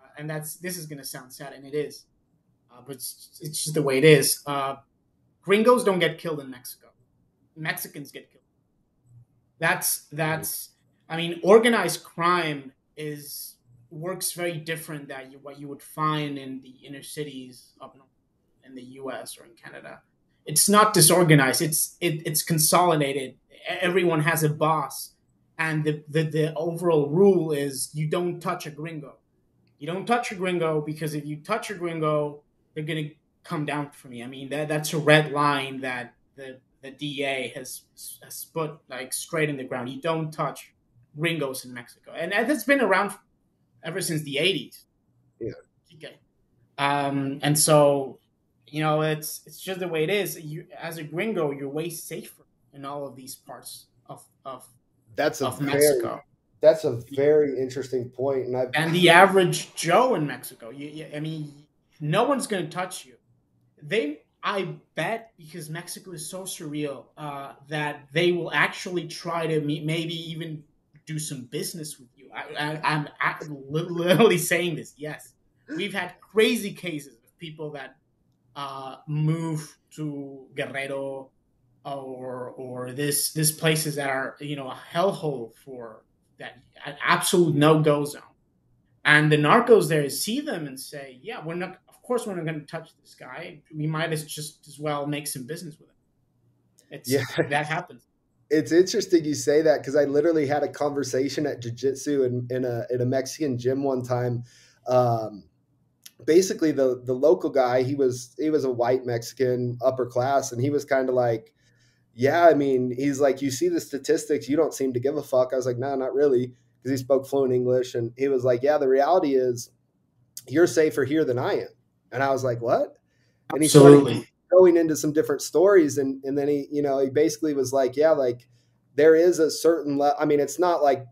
uh, and that's this is gonna sound sad, and it is, uh, but it's, it's, just the way it is. Uh, gringos don't get killed in Mexico. Mexicans get killed. That's that's. I mean, organized crime is works very different than you, what you would find in the inner cities up in the U.S. or in Canada. It's not disorganized. It's it, it's consolidated. Everyone has a boss, and the, the the overall rule is you don't touch a gringo. You don't touch a gringo because if you touch a gringo, they're gonna come down for me. I mean that that's a red line that the the DEA has, has put like straight in the ground. You don't touch gringos in Mexico, and that's been around ever since the '80s. Yeah. Okay. Um, and so, you know, it's it's just the way it is. You as a gringo, you're way safer in all of these parts of of that's a of very, Mexico. That's a very interesting point, and I and the average Joe in Mexico, you, you, I mean, no one's going to touch you. They I bet because Mexico is so surreal uh, that they will actually try to meet, maybe even do some business with you. I, am literally [laughs] saying this. Yes, we've had crazy cases of people that uh, move to Guerrero or or this this places that are you know a hellhole for that an absolute no go zone, and the narcos there see them and say, yeah, we're not Of course we're not going to touch this guy. We might as just as well make some business with him. It's, yeah, [laughs] that happens. It's interesting you say that because I literally had a conversation at jiu-jitsu in, in a in a Mexican gym one time. Um, basically, the the local guy he was he was a white Mexican upper class, and he was kind of like, yeah, I mean, he's like, you see the statistics, you don't seem to give a fuck. I was like, no, nah, not really, because he spoke fluent English, and he was like, yeah, the reality is, you're safer here than I am. And I was like, what? And he Absolutely. started going into some different stories. And, and then he, you know, he basically was like, yeah, like there is a certain, le- I mean, it's not like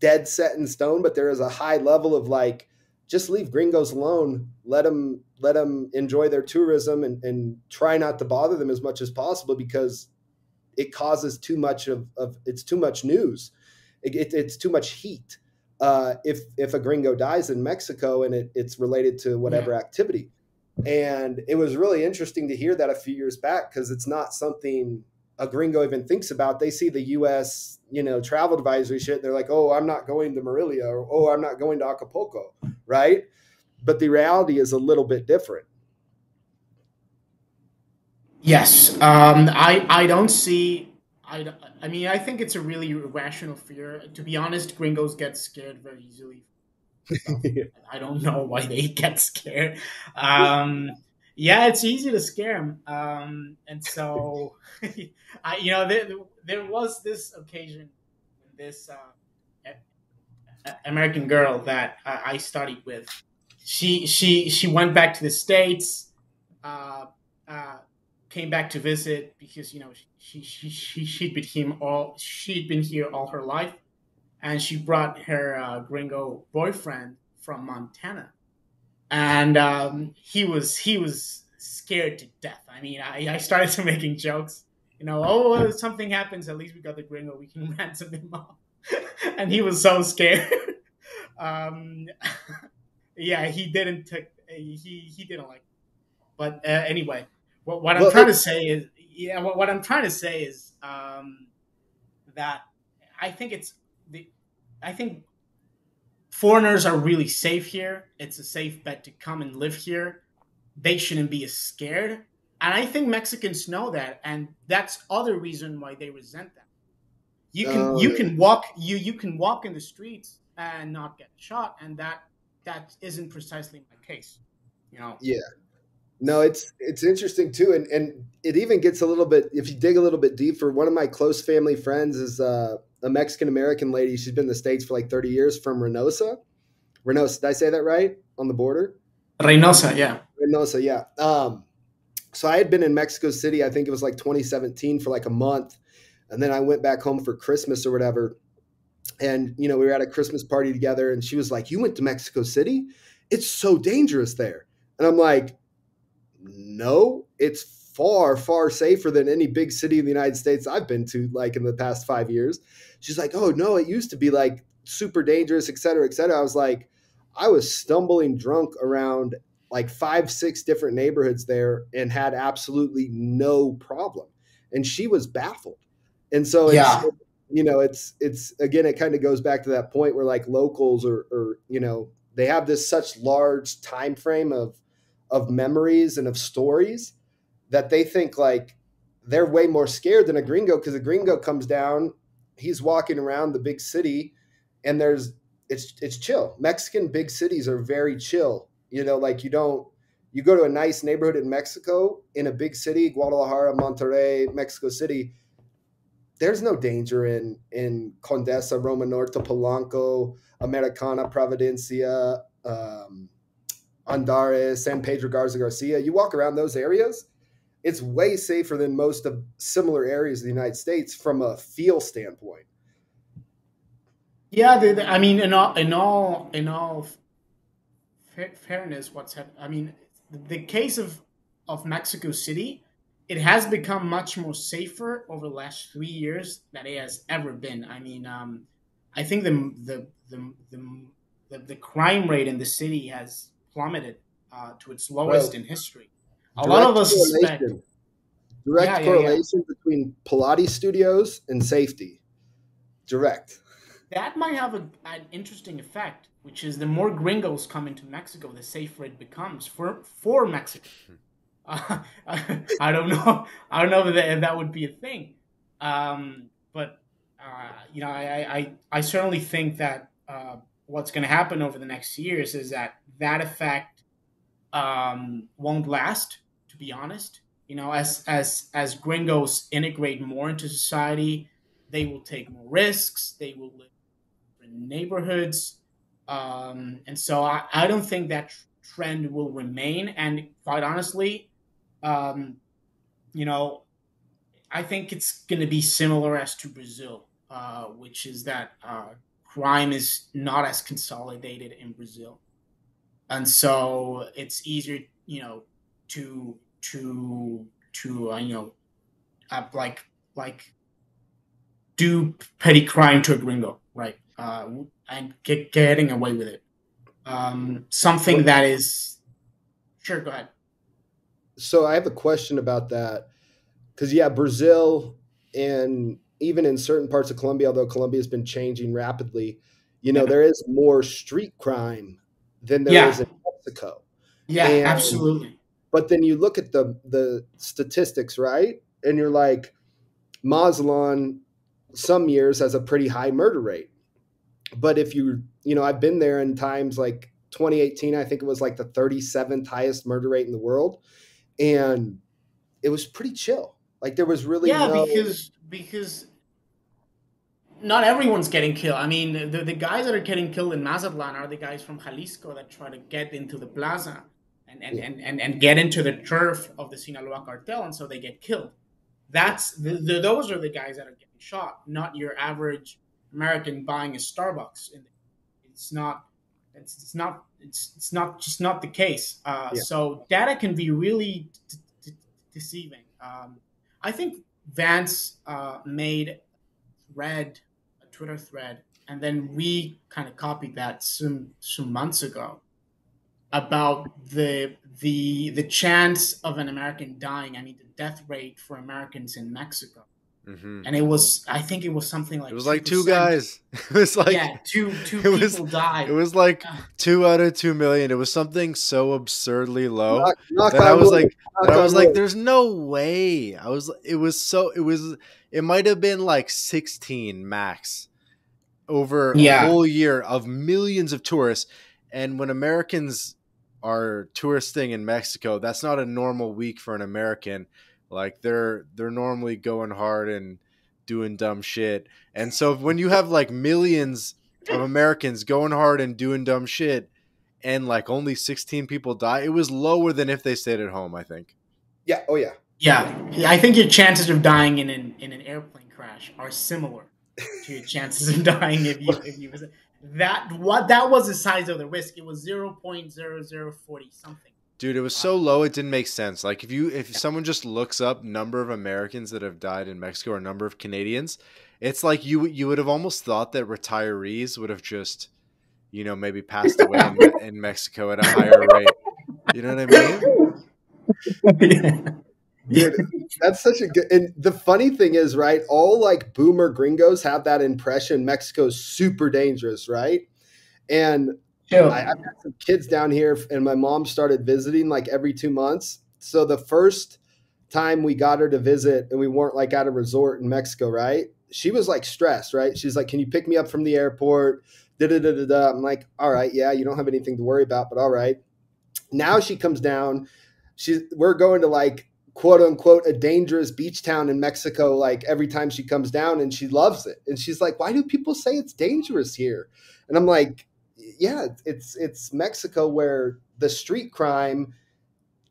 dead set in stone, but there is a high level of like, just leave gringos alone. Let them, let them enjoy their tourism and, and try not to bother them as much as possible because it causes too much of, of it's too much news. It, it, it's too much heat uh, if if a gringo dies in Mexico and it, it's related to whatever yeah. activity. And it was really interesting to hear that a few years back because it's not something a gringo even thinks about. They see the U.S. you know travel advisory shit. They're like, oh, I'm not going to Morelia or oh, I'm not going to Acapulco, right? But the reality is a little bit different. Yes, um, I I don't see I, I mean, I think it's a really irrational fear. To be honest, gringos get scared very easily. [laughs] I don't know why they get scared. Um, yeah, it's easy to scare them. Um, and so, [laughs] I, you know, there, there was this occasion, this uh, American girl that I studied with. She she she went back to the states. Uh, uh, came back to visit because you know she she she she'd been him all she'd been here all her life, and she brought her uh, gringo boyfriend from Montana, and um, he was he was scared to death. I mean, I, I started to [laughs] making jokes, you know, oh something happens, at least we got the gringo, we can [laughs] ransom him off, [laughs] and he was so scared. [laughs] um, [laughs] yeah, he didn't take he he didn't like, but uh, anyway what, what I'm well, trying to say is, yeah, what, what I'm trying to say is um, that I think it's the, I think foreigners are really safe here. It's a safe bet to come and live here. They shouldn't be as scared. And I think Mexicans know that, and that's other reason why they resent that. You can Oh, you yeah. can walk you you can walk in the streets and not get shot, and that that isn't precisely my case. You know. Yeah. No, it's it's interesting too, and and it even gets a little bit if you dig a little bit deeper. One of my close family friends is uh, a Mexican American lady. She's been in the states for like thirty years from Reynosa. Reynosa, did I say that right? On the border, Reynosa, yeah. Reynosa, yeah. Um, so I had been in Mexico City. I think it was like 2017 for like a month, and then I went back home for Christmas or whatever. And you know, we were at a Christmas party together, and she was like, "You went to Mexico City? It's so dangerous there." And I'm like, no, it's far, far safer than any big city in the United States I've been to, like in the past five years. She's like, oh, no, it used to be like super dangerous, et cetera, et cetera. I was like, I was stumbling drunk around like five, six different neighborhoods there and had absolutely no problem. And she was baffled. And so, Yeah. you know, it's, it's again, it kind of goes back to that point where like locals or, or, you know, they have this such large time frame of, of memories and of stories that they think like they're way more scared than a gringo because a gringo comes down, he's walking around the big city, and there's it's it's chill. Mexican big cities are very chill. You know, like you don't you go to a nice neighborhood in Mexico in a big city, Guadalajara, Monterrey, Mexico City. There's no danger in in Condesa, Roma Norte, Polanco, Americana, Providencia, um, Andares, San Pedro Garza Garcia. You walk around those areas, it's way safer than most of similar areas of the United States from a feel standpoint. Yeah, I mean, in all, in all, in all fa- fairness, what's happened? I mean, the case of of Mexico City, it has become much more safer over the last three years than it has ever been. I mean, um, I think the the the the, the, the crime rate in the city has plummeted uh, to its lowest Bro, in history. A lot of us suspect. correlation- direct Yeah, yeah, yeah. correlation between Pilates studios and safety. Direct. that might have a, an interesting effect, which is the more gringos come into Mexico, the safer it becomes for for Mexico. Uh, I don't know. I don't know if that, if that would be a thing, um, but uh, you know, I, I, I- certainly think that uh, what's going to happen over the next years is that that effect um, won't last. To be honest, you know, as as as gringos integrate more into society, they will take more risks. They will live in neighborhoods. Um, and so I, I don't think that tr- trend will remain. And quite honestly, um, you know, I think it's going to be similar as to Brazil, uh, which is that uh, crime is not as consolidated in Brazil. And so it's easier, you know, to, to, to, uh, you know, uh, like, like do petty crime to a gringo, right? Uh, and get, getting away with it. Um, something that is sure. Go ahead. So I have a question about that because yeah, Brazil and even in certain parts of Colombia, although Colombia has been changing rapidly, you know Yeah. there is more street crime than there is Yeah. in Mexico. Yeah, And- absolutely. But then you look at the the statistics, right? And you're like, Mazatlan, some years has a pretty high murder rate. But if you, you know, I've been there in times like 2018, I think it was like the 37th highest murder rate in the world, and it was pretty chill. Like there was really yeah, no, because because not everyone's getting killed. I mean, the, the guys that are getting killed in Mazatlan are the guys from Jalisco that try to get into the plaza and and, Yeah. and, and, and get into the turf of the Sinaloa cartel, and so they get killed. That's the, the, those are the guys that are getting shot, not your average American buying a Starbucks. It's not. It's, it's not. It's, it's not just not the case. Uh, Yeah. So data can be really d- d- deceiving. Um, I think Vance uh, made thread a Twitter thread, and then we kind of copied that some some months ago about the the the chance of an American dying. I mean, the death rate for Americans in Mexico, mm-hmm. and it was I think it was something like it was like two guys. [laughs] It was like yeah, two two [laughs] it people was, died. It was like two out of two million. It was something so absurdly low knock, knock that I was like, I was like, there's no way. I was. It was so. It was. It might have been like sixteen max over yeah. a whole year of millions of tourists. And when Americans are touristing in Mexico, that's not a normal week for an American. Like they're they're normally going hard and doing dumb shit. And so when you have like millions of Americans going hard and doing dumb shit and like only 16 people die, it was lower than if they stayed at home, I think. Yeah, oh yeah. Yeah. I think your chances of dying in an in an airplane crash are similar to your chances of dying if you if you was that what that was the size of the risk. It was 0.0040 something. Dude, it was so low it didn't make sense. Like if you if someone just looks up number of Americans that have died in Mexico or number of Canadians, it's like you you would have almost thought that retirees would have just, you know, maybe passed away in, in Mexico at a higher [laughs] rate. You know what I mean? [laughs] Dude, that's such a good. And the funny thing is, right? All like boomer gringos have that impression Mexico's super dangerous, right? And I, have got some kids down here, and my mom started visiting like every two months. So the first time we got her to visit, and we weren't like at a resort in Mexico, right? She was like stressed, right? She's like, "Can you pick me up from the airport?" Da da da da da. I'm like, "All right, yeah, you don't have anything to worry about, but all right." Now she comes down. She's we're going to like quote unquote a dangerous beach town in Mexico like every time she comes down and she loves it. And she's like, "Why do people say it's dangerous here?" And I'm like, yeah, it's it's Mexico where the street crime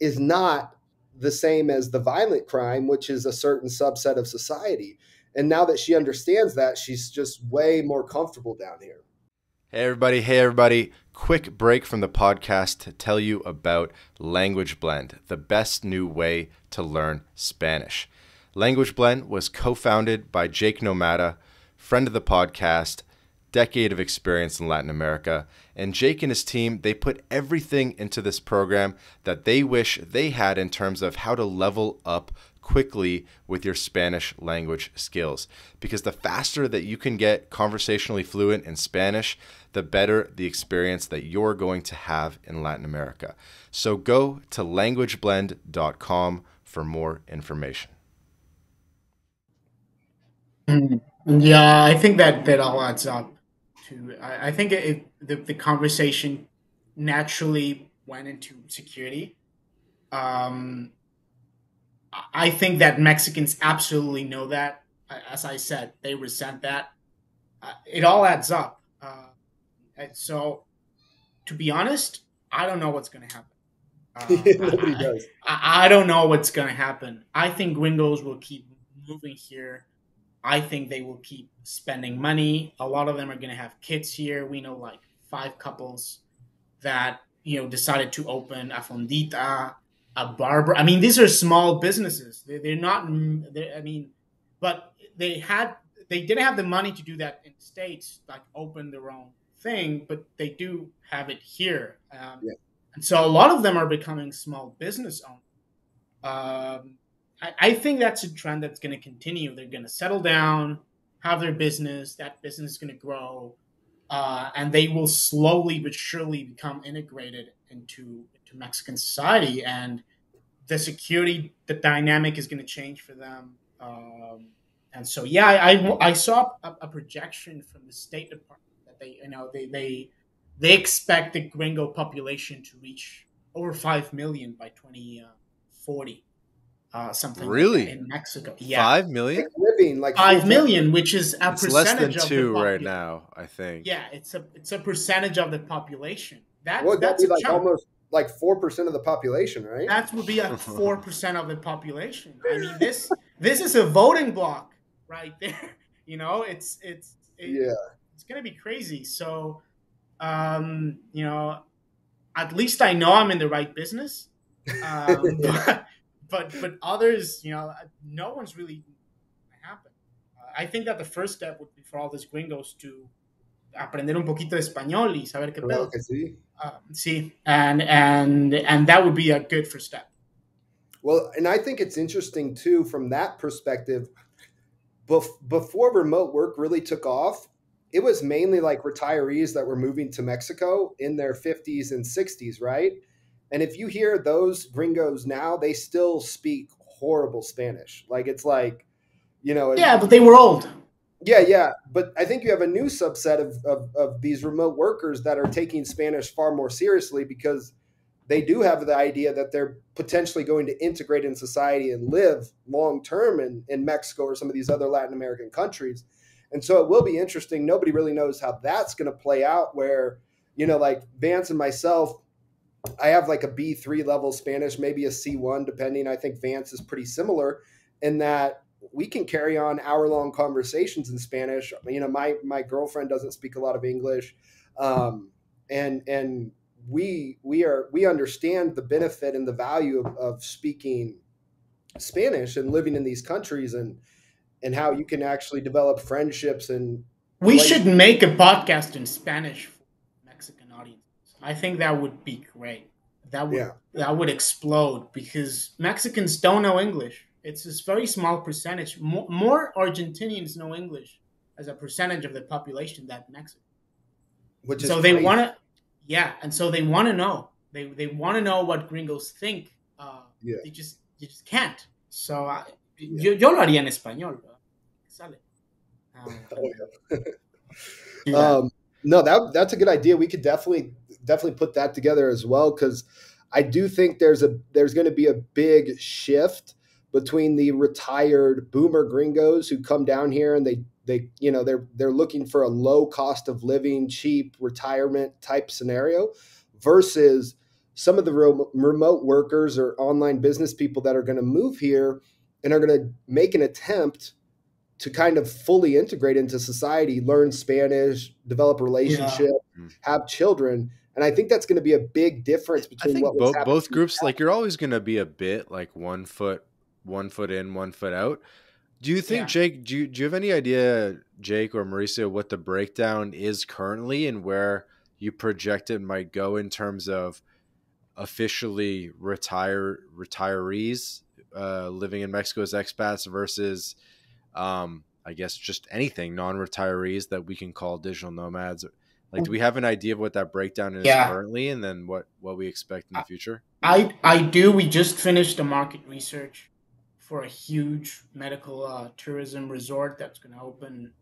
is not the same as the violent crime, which is a certain subset of society. And now that she understands that, she's just way more comfortable down here. Hey, everybody. Hey, everybody. Quick break from the podcast to tell you about Language Blend, the best new way to learn Spanish. Language Blend was co founded by Jake Nomada, friend of the podcast, decade of experience in Latin America. And Jake and his team, they put everything into this program that they wish they had in terms of how to level up quickly with your Spanish language skills. Because the faster that you can get conversationally fluent in Spanish, the better the experience that you're going to have in Latin America. So go to languageblend.com for more information. Hmm. Yeah, I think that that all adds up to. I, I think it, the the conversation naturally went into security. Um, I think that Mexicans absolutely know that. As I said, they resent that. Uh, it all adds up. Uh, and so, to be honest, I don't know what's going to happen. [laughs] Um, Nobody I, does. I, I, don't know what's going to happen. I think gringos will keep moving here. I think they will keep spending money. A lot of them are going to have kids here. We know like five couples that you know decided to open a fondita, a barber. I mean, these are small businesses. They're, they're not. They're, I mean, but they had they didn't have the money to do that in the states, like open their own thing. But they do have it here, um, yeah. and so a lot of them are becoming small business owners. Um, I, I think that's a trend that's going to continue. They're going to settle down, have their business. That business is going to grow, uh, and they will slowly but surely become integrated into into Mexican society. And the security, the dynamic is going to change for them. Um, and so, yeah, I, I, I saw a, a, projection from the State Department that they, you know, they they they expect the gringo population to reach over five million by 2040 uh, something really in Mexico. Yeah, five million living like five million, which is a it's percentage less than two right now. I think. Yeah, it's a it's a percentage of the population. That would that's be like chunk. almost like four percent of the population, right? That would be like [laughs] four percent of the population. I mean, this this is a voting block right there. [laughs] You know, it's it's it, yeah, it's gonna be crazy. So, um, you know, at least I know I'm in the right business. [laughs] Um, but, but but others, you know, no one's really happen. Uh, I think that the first step would be for all these gringos to aprender un poquito de español y saber qué pedo. sí. Uh, sí, and and and that would be a good first step. Well, and I think it's interesting too from that perspective. bef- before remote work really took off, it was mainly like retirees that were moving to Mexico in their 50s and 60s, right? And if you hear those gringos now, they still speak horrible Spanish. Like it's like, you know, yeah, but they were old. Yeah, yeah. But I think you have a new subset of, of, of these remote workers that are taking Spanish far more seriously because they do have the idea that they're potentially going to integrate in society and live long term in, in Mexico or some of these other Latin American countries. And so it will be interesting. Nobody really knows how that's going to play out. Where, you know, like Vance and myself, I have like a B3 level Spanish, maybe a C1, depending. I think Vance is pretty similar in that we can carry on hour long conversations in Spanish. You know, my my girlfriend doesn't speak a lot of English, um, and and we we are we understand the benefit and the value of, of speaking Spanish and living in these countries and and how you can actually develop friendships and we should make a podcast in Spanish. I think that would be great. That would yeah. that would explode because Mexicans don't know English. It's a very small percentage. More, more Argentinians know English as a percentage of the population than Mexico. Which so they want to yeah, and so they want to know. They they want to know what gringos think. Uh, yeah. They just you just can't. So uh, yeah. yo, yo lo haría en español. Sale. Um, [laughs] oh, [laughs] yeah. um, no, that that's a good idea. We could definitely definitely put that together as well because I do think there's a there's going to be a big shift between the retired boomer gringos who come down here and they they you know they're they're looking for a low cost of living cheap retirement type scenario versus some of the remote workers or online business people that are going to move here and are going to make an attempt to kind of fully integrate into society learn spanish develop a relationship yeah. have children and i think that's going to be a big difference between what both, both groups like you're always going to be a bit like one foot one foot in one foot out do you think, yeah. Jake? Do you, do you have any idea, Jake or Mauricio, what the breakdown is currently and where you project it might go in terms of officially retire retirees uh, living in Mexico as expats versus, um, I guess, just anything non-retirees that we can call digital nomads? Like, do we have an idea of what that breakdown is yeah. currently, and then what what we expect in the future? I I do. We just finished the market research for a huge medical uh, tourism resort that's going to open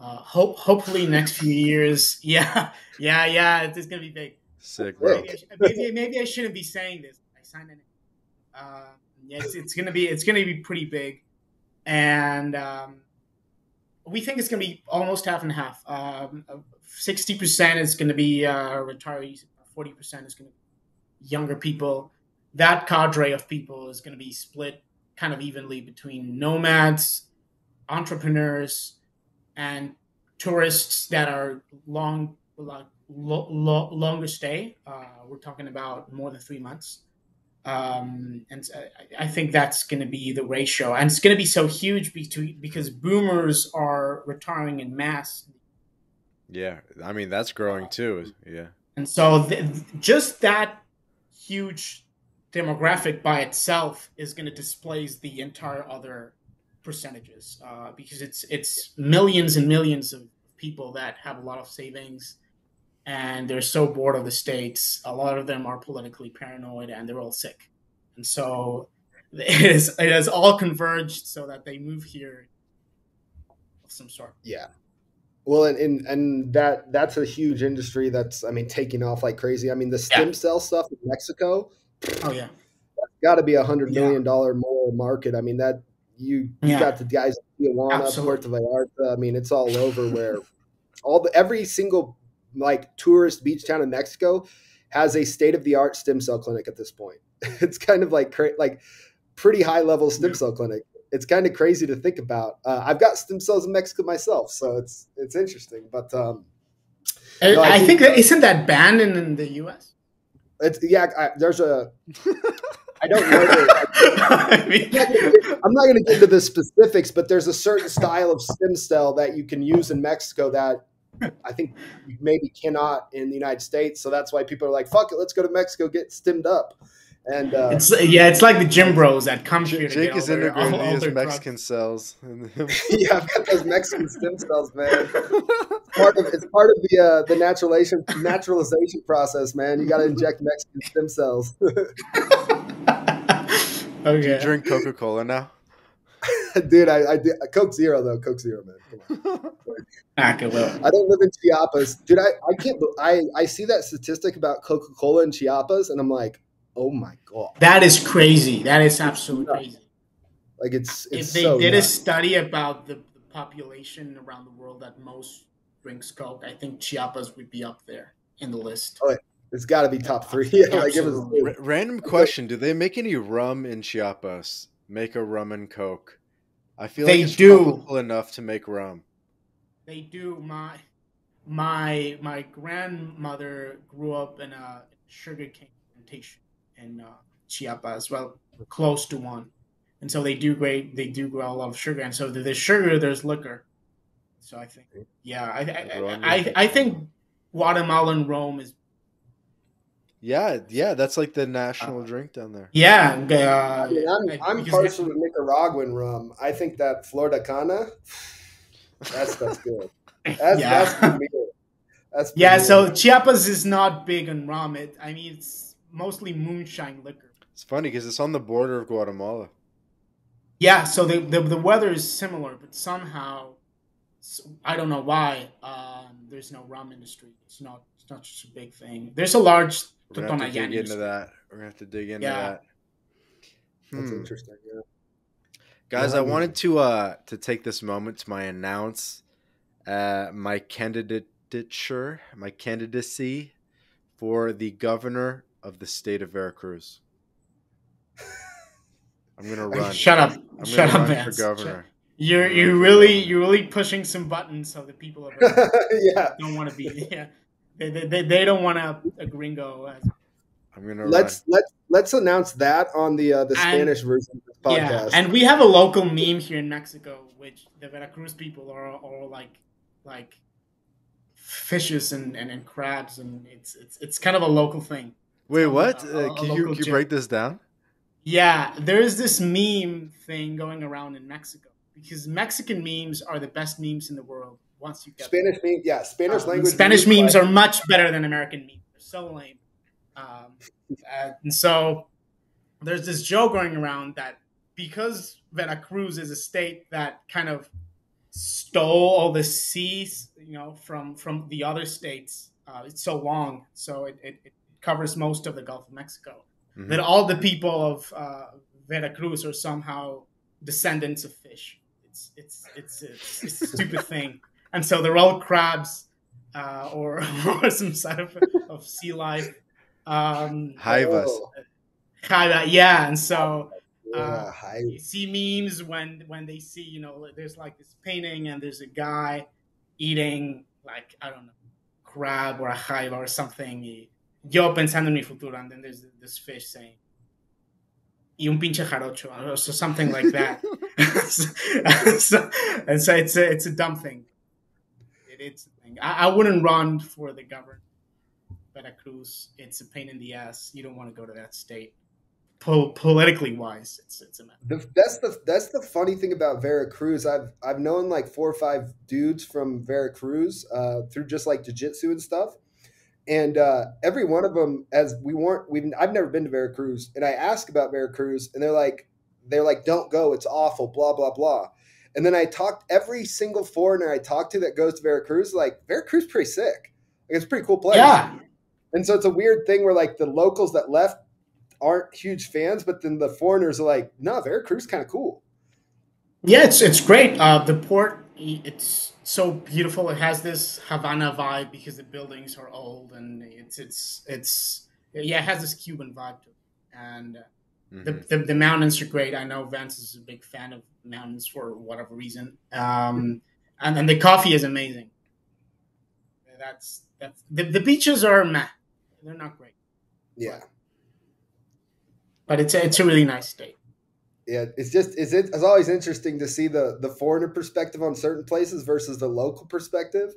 uh, hope hopefully next few years. [laughs] Yeah, yeah, yeah. It's going to be big. Sick. Maybe I, maybe, maybe, I shouldn't be saying this. I signed it. Uh, yeah, it's, it's gonna be it's gonna be pretty big, and um, we think it's gonna be almost half and half. Um, sixty percent is gonna be uh, retirees. Forty percent is gonna be younger people. That cadre of people is gonna be split kind of evenly between nomads, entrepreneurs, and tourists that are long, lo, lo, longer stay. Uh, we're talking about more than three months. Um, and I, I think that's going to be the ratio, and it's going to be so huge between, because boomers are retiring in mass. Yeah, I mean that's growing too. Yeah, and so th- just that huge demographic by itself is going to displace the entire other percentages uh, because it's it's millions and millions of people that have a lot of savings and they're so bored of the states. A lot of them are politically paranoid and they're all sick. And so it is it has all converged so that they move here of some sort. Yeah well and, and and that that's a huge industry that's i mean taking off like crazy i mean the stem yeah. cell stuff in mexico Oh yeah, got to be a hundred million dollar yeah. more market. I mean that you you yeah. got the guys in Tijuana, Puerto Vallarta. I mean it's all over where all the every single like tourist beach town in Mexico has a state of the art stem cell clinic at this point. [laughs] it's kind of like like pretty high level stem cell clinic. It's kind of crazy to think about. Uh, I've got stem cells in Mexico myself, so it's it's interesting. But um, no, I, I, think, that isn't that banned in, in the U.S. It's yeah. I, there's a. [laughs] I don't know. I, I'm not going to get into the specifics, but there's a certain style of stem cell that you can use in Mexico that I think maybe cannot in the United States. So that's why people are like, "Fuck it, let's go to Mexico get stemmed up." And uh, It's yeah, it's like the gym bros that come here. J- Jake get is their, all, integrating all his Mexican drugs. cells. [laughs] yeah, I've got those Mexican stem cells, man. [laughs] Part of it's part of the uh, the naturalization naturalization process, man. You got to inject Mexican stem cells. [laughs] okay. Drink Coca Cola now. Dude, I, I did Coke Zero though. Coke Zero, man. Come on. I don't live in Chiapas, dude. I, I can't. I I see that statistic about Coca Cola in Chiapas, and I'm like, oh my god, that is crazy. That is absolutely crazy. like it's it's if they so did a study about the, the population around the world that most drinks Coke, I think Chiapas would be up there in the list. Oh, It's got to be top three. Yeah, [laughs] like it was. R- random question: Do they make any rum in Chiapas? Make a rum and Coke? I feel They like it's do. enough to make rum. They do. My my my grandmother grew up in a sugarcane plantation in uh, Chiapas, well, close to one, and so they do great. They do grow a lot of sugar, and so there's sugar, there's liquor. So I think, yeah, I Everyone I. I, I think Guatemalan rum is Yeah, yeah, that's like the national Uh, drink down there. yeah. Uh, I mean, I'm, I'm because- partial to Nicaraguan rum. I think that Flor de Caña, that's that's good. [laughs] That's yeah. that's premier. That's Yeah, premier. so Chiapas is not big on rum. It, I mean, it's mostly moonshine liquor. It's funny because it's on the border of Guatemala. Yeah, so the, the the weather is similar, but somehow I don't know why um, there's no rum industry. It's not it's not just a big thing. There's a large We're gonna have to Totonayan dig into that. We're gonna have to dig into Yeah. that. that's Hmm. interesting. Yeah. Guys, Yeah, I I wanted to uh to take this moment to my announce uh my candidature, my candidacy for the governor of the state of Veracruz. [laughs] I'm gonna run. Shut up! I'm Shut up, man! for governor. You're you're really you're really pushing some buttons so the people of [laughs] Veracruz yeah. don't want to be [laughs] yeah. They, they, they, they don't want a, a gringo I'm gonna Let's let's let's announce that on the uh, the And- Spanish version of this podcast. Yeah, and we have a local meme here in Mexico, which the Veracruz people are all like, like fishes and, and, and crabs, and it's it's it's kind of a local thing. Run. Wait, what? a- Uh, a can you, can you gym. break this down? Yeah, there's this meme thing going around in Mexico because Mexican memes are the best memes in the world. Once you get. Spanish memes, yeah, Spanish Um, language. Spanish memes, memes like- are much better than American memes. They're so lame. Um, uh, and so there's this joke going around that because Veracruz is a state that kind of stole all the seas, you know, from from the other states. Uh, it's so long, so it, it, it covers most of the Gulf of Mexico. Mhm. That all the people of uh, Veracruz are somehow descendants of fish. It's it's it's it's, it's a stupid [laughs] thing, and so they're all crabs uh, or [laughs] or some sort of, of sea life. Um, kind of, yeah, and so uh, hi. you see memes when when they see you know there's like this painting and there's a guy eating like I don't know crab or a jaiba or something. Y, yo pensando en mi futuro, and then there's this fish saying y un pinche jarocho or so something like that. so, [laughs] [laughs] and so it's a it's a dumb thing. It, it's a thing. I, I wouldn't run for the governor. Veracruz, it's a pain in the ass. You don't want to go to that state. Po- politically wise, it's it's a mess. That's the that's the funny thing about Veracruz. I've I've known like four or five dudes from Veracruz uh, through just like jiu-jitsu and stuff, and uh, every one of them, as we weren't, we I've never been to Veracruz, and I ask about Veracruz, and they're like, they're like, don't go, it's awful, blah blah blah. And then I talked every single foreigner I talked to that goes to Veracruz, like Veracruz, is pretty sick. Like, it's a pretty cool place. Yeah, And so it's a weird thing where like the locals that left aren't huge fans, but then the foreigners are like, no, Veracruz kind of cool. yeah, it's it's great. Uh, the port, it's so beautiful. It has this Havana vibe because the buildings are old and it's it's it's yeah, it has this Cuban vibe to it. And uh, the, Mhm. the the mountains are great. I know Vance is a big fan of mountains for whatever reason. Um, and and the coffee is amazing. That's that's the, the beaches are meh. They're not great, Yeah. but it's a, it's a really nice state. Yeah. It's just, it's, it's always interesting to see the, the foreigner perspective on certain places versus the local perspective.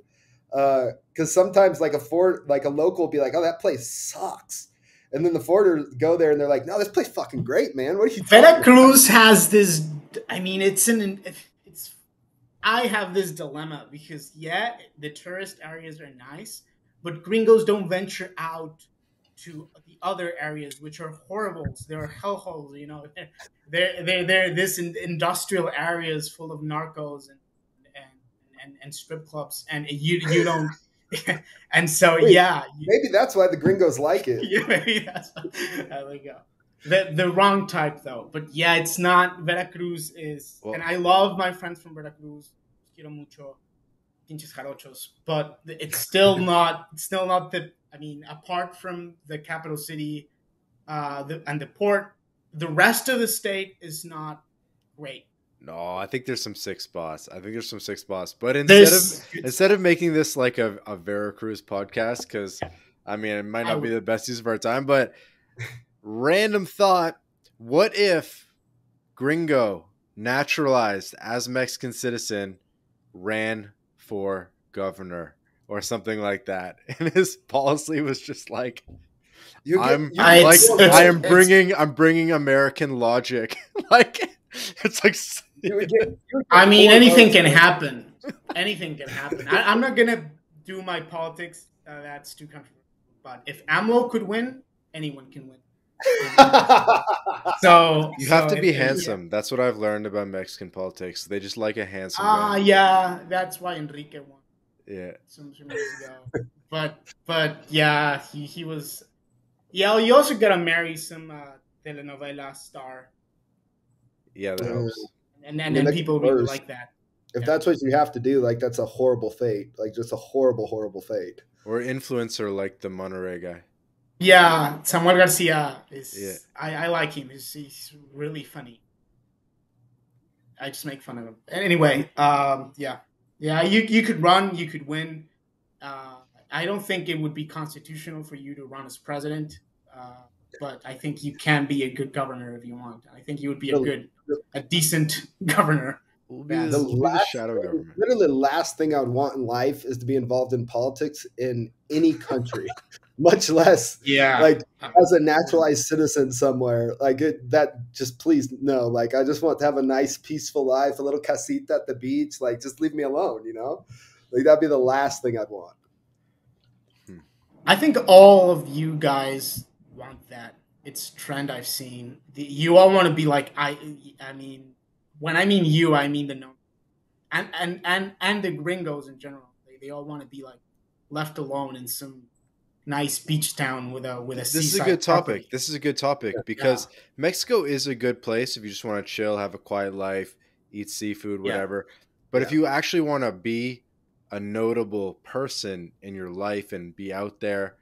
Uh, cause sometimes like a foreign, like a local will be like, oh, that place sucks. And then the foreigners go there and they're like, "No, this place fucking great, man. What are you?" Veracruz has this. I mean, it's an. It's. I have this dilemma because yeah, the tourist areas are nice, but gringos don't venture out to the other areas, which are horrible. They're hellholes. You know, [laughs] they're they're they're this in, industrial areas full of narcos and and and, and strip clubs, and you you don't. [laughs] and so Wait, yeah, maybe that's why the gringos like it. [laughs] yeah, maybe that's there we go. The the wrong type though, but yeah, it's not. Veracruz is, well, and I love my friends from Veracruz. Quiero mucho, pinches jarochos, but it's still [laughs] not. It's still not the. I mean, apart from the capital city, uh, the, and the port, the rest of the state is not great. No, I think there's some six spots. I think there's some six spots. But instead there's, of instead of making this like a, a Veracruz podcast, because I mean it might not be the best use of our time, but random thought: What if Gringo naturalized as Mexican citizen ran for governor or something like that, [laughs] and his policy was just like. Get, I'm like I am bringing I'm bringing American logic [laughs] like it's like I mean, anything can happen. Anything can happen. I, am not gonna do my politics. Uh, that's too controversial. But if AMLO could win, anyone can win. [laughs] so you have so to be if, handsome. Yeah. That's what I've learned about Mexican politics. They just like a handsome. Ah, uh, yeah, that's why Enrique won. Yeah. Some, some years ago. but but yeah, he, he was. Yeah, you also gotta marry some uh, telenovela star. Yeah, that helps and then, then people really like that. If yeah. that's what you have to do, like that's a horrible fate. Like just a horrible, horrible fate. Or influencer like the Monterrey guy. Yeah, Samuel Garcia is. Yeah. I, I like him. He's, he's really funny. I just make fun of him. Anyway, um, yeah, yeah. You you could run. You could win. Uh, I don't think it would be constitutional for you to run as president. Uh, but I think you can be a good governor if you want. I think you would be a good, a decent [laughs] governor. the last, shadow government. Literally, the last thing I would want in life is to be involved in politics in any country, [laughs] much less, yeah, like as a naturalized citizen somewhere. Like it, that, just please no. Like I just want to have a nice, peaceful life, a little casita at the beach. Like just leave me alone, you know. Like that'd be the last thing I'd want. I think all of you guys want that. It's trend I've seen. The, you all want to be like I. I mean, when I mean you, I mean the no, and and and and the gringos in general. They, they all want to be like left alone in some nice beach town with a with a. This is a good topic. Property. This is a good topic because yeah. Mexico is a good place if you just want to chill, have a quiet life, eat seafood, whatever. Yeah. But yeah. if you actually want to be a notable person in your life and be out there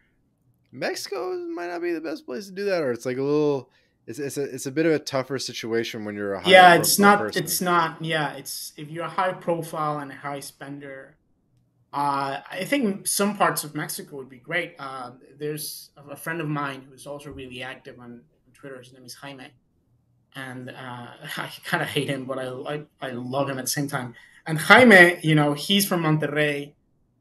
Mexico might not be the best place to do that, or it's like a little. It's, it's a it's a bit of a tougher situation when you're a yeah. It's not. Person. It's not. Yeah. It's if you're a high profile and a high spender. Uh, I think some parts of Mexico would be great. Uh, there's a friend of mine who's also really active on Twitter. His name is Jaime, and uh, [laughs] I kind of hate him, but I, I, I love him at the same time. And Jaime, you know, he's from Monterrey,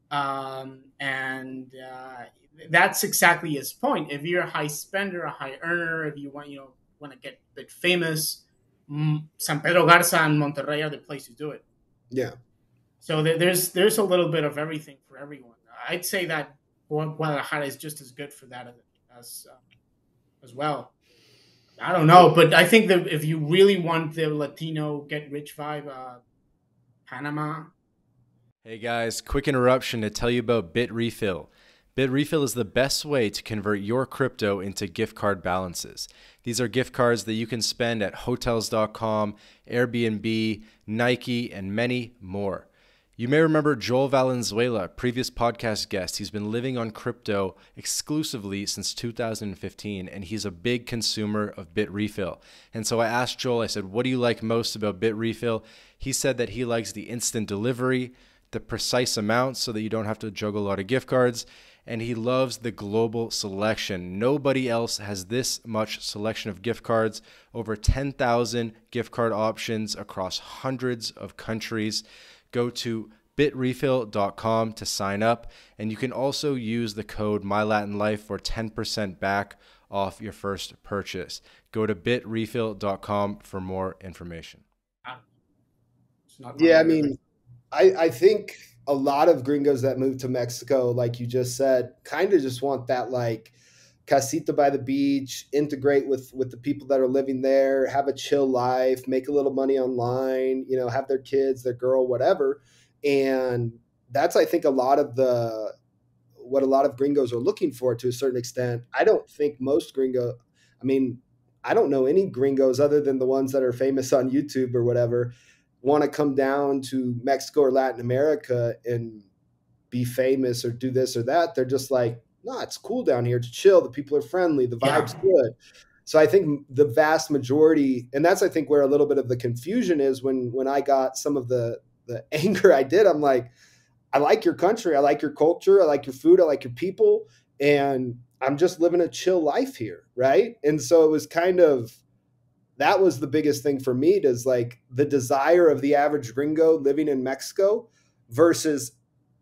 um, and uh, that's exactly his point. If you're a high spender, a high earner, if you want, you know, want to get a bit famous, San Pedro Garza and Monterrey are the place to do it. Yeah. So there's there's a little bit of everything for everyone. I'd say that Guadalajara is just as good for that as as, uh, as well. I don't know, but I think that if you really want the Latino get rich vibe, uh, Panama. Hey guys, quick interruption to tell you about Bitrefill. Bitrefill is the best way to convert your crypto into gift card balances. These are gift cards that you can spend at hotels.com, Airbnb, Nike, and many more. You may remember Joel Valenzuela, previous podcast guest. He's been living on crypto exclusively since 2015, and he's a big consumer of Bitrefill. And so I asked Joel, I said, What do you like most about Bitrefill? He said that he likes the instant delivery, the precise amount so that you don't have to juggle a lot of gift cards and he loves the global selection. Nobody else has this much selection of gift cards, over 10,000 gift card options across hundreds of countries. Go to bitrefill.com to sign up, and you can also use the code MyLatinLife for 10% back off your first purchase. Go to bitrefill.com for more information. Yeah, I mean, I, I think a lot of gringos that move to Mexico, like you just said, kind of just want that like casita by the beach, integrate with with the people that are living there, have a chill life, make a little money online, you know, have their kids, their girl, whatever. And that's I think a lot of the what a lot of gringos are looking for to a certain extent. I don't think most gringo I mean, I don't know any gringos other than the ones that are famous on YouTube or whatever want to come down to Mexico or Latin America and be famous or do this or that. They're just like, no, nah, it's cool down here to chill. The people are friendly. The vibe's yeah. good. So I think the vast majority, and that's I think where a little bit of the confusion is when when I got some of the the [laughs] anger I did. I'm like, I like your country. I like your culture. I like your food. I like your people. And I'm just living a chill life here. Right. And so it was kind of that was the biggest thing for me is like the desire of the average gringo living in Mexico versus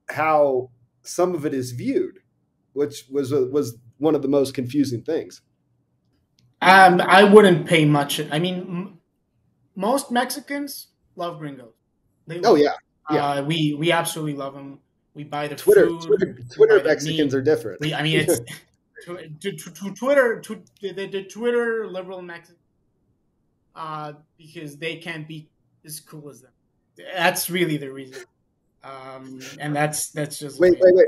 how some of it is viewed, which was a, was one of the most confusing things. Um, I wouldn't pay much. I mean, m- most Mexicans love gringos. They oh yeah, yeah. Uh, we we absolutely love them. We buy the Twitter. food. Twitter, Twitter Mexicans are different. We, I mean, it's to, to, to, Twitter. To, the, the Twitter liberal Mexicans uh, because they can't be as cool as them. That's really the reason. Um, and that's that's just wait, wait, wait.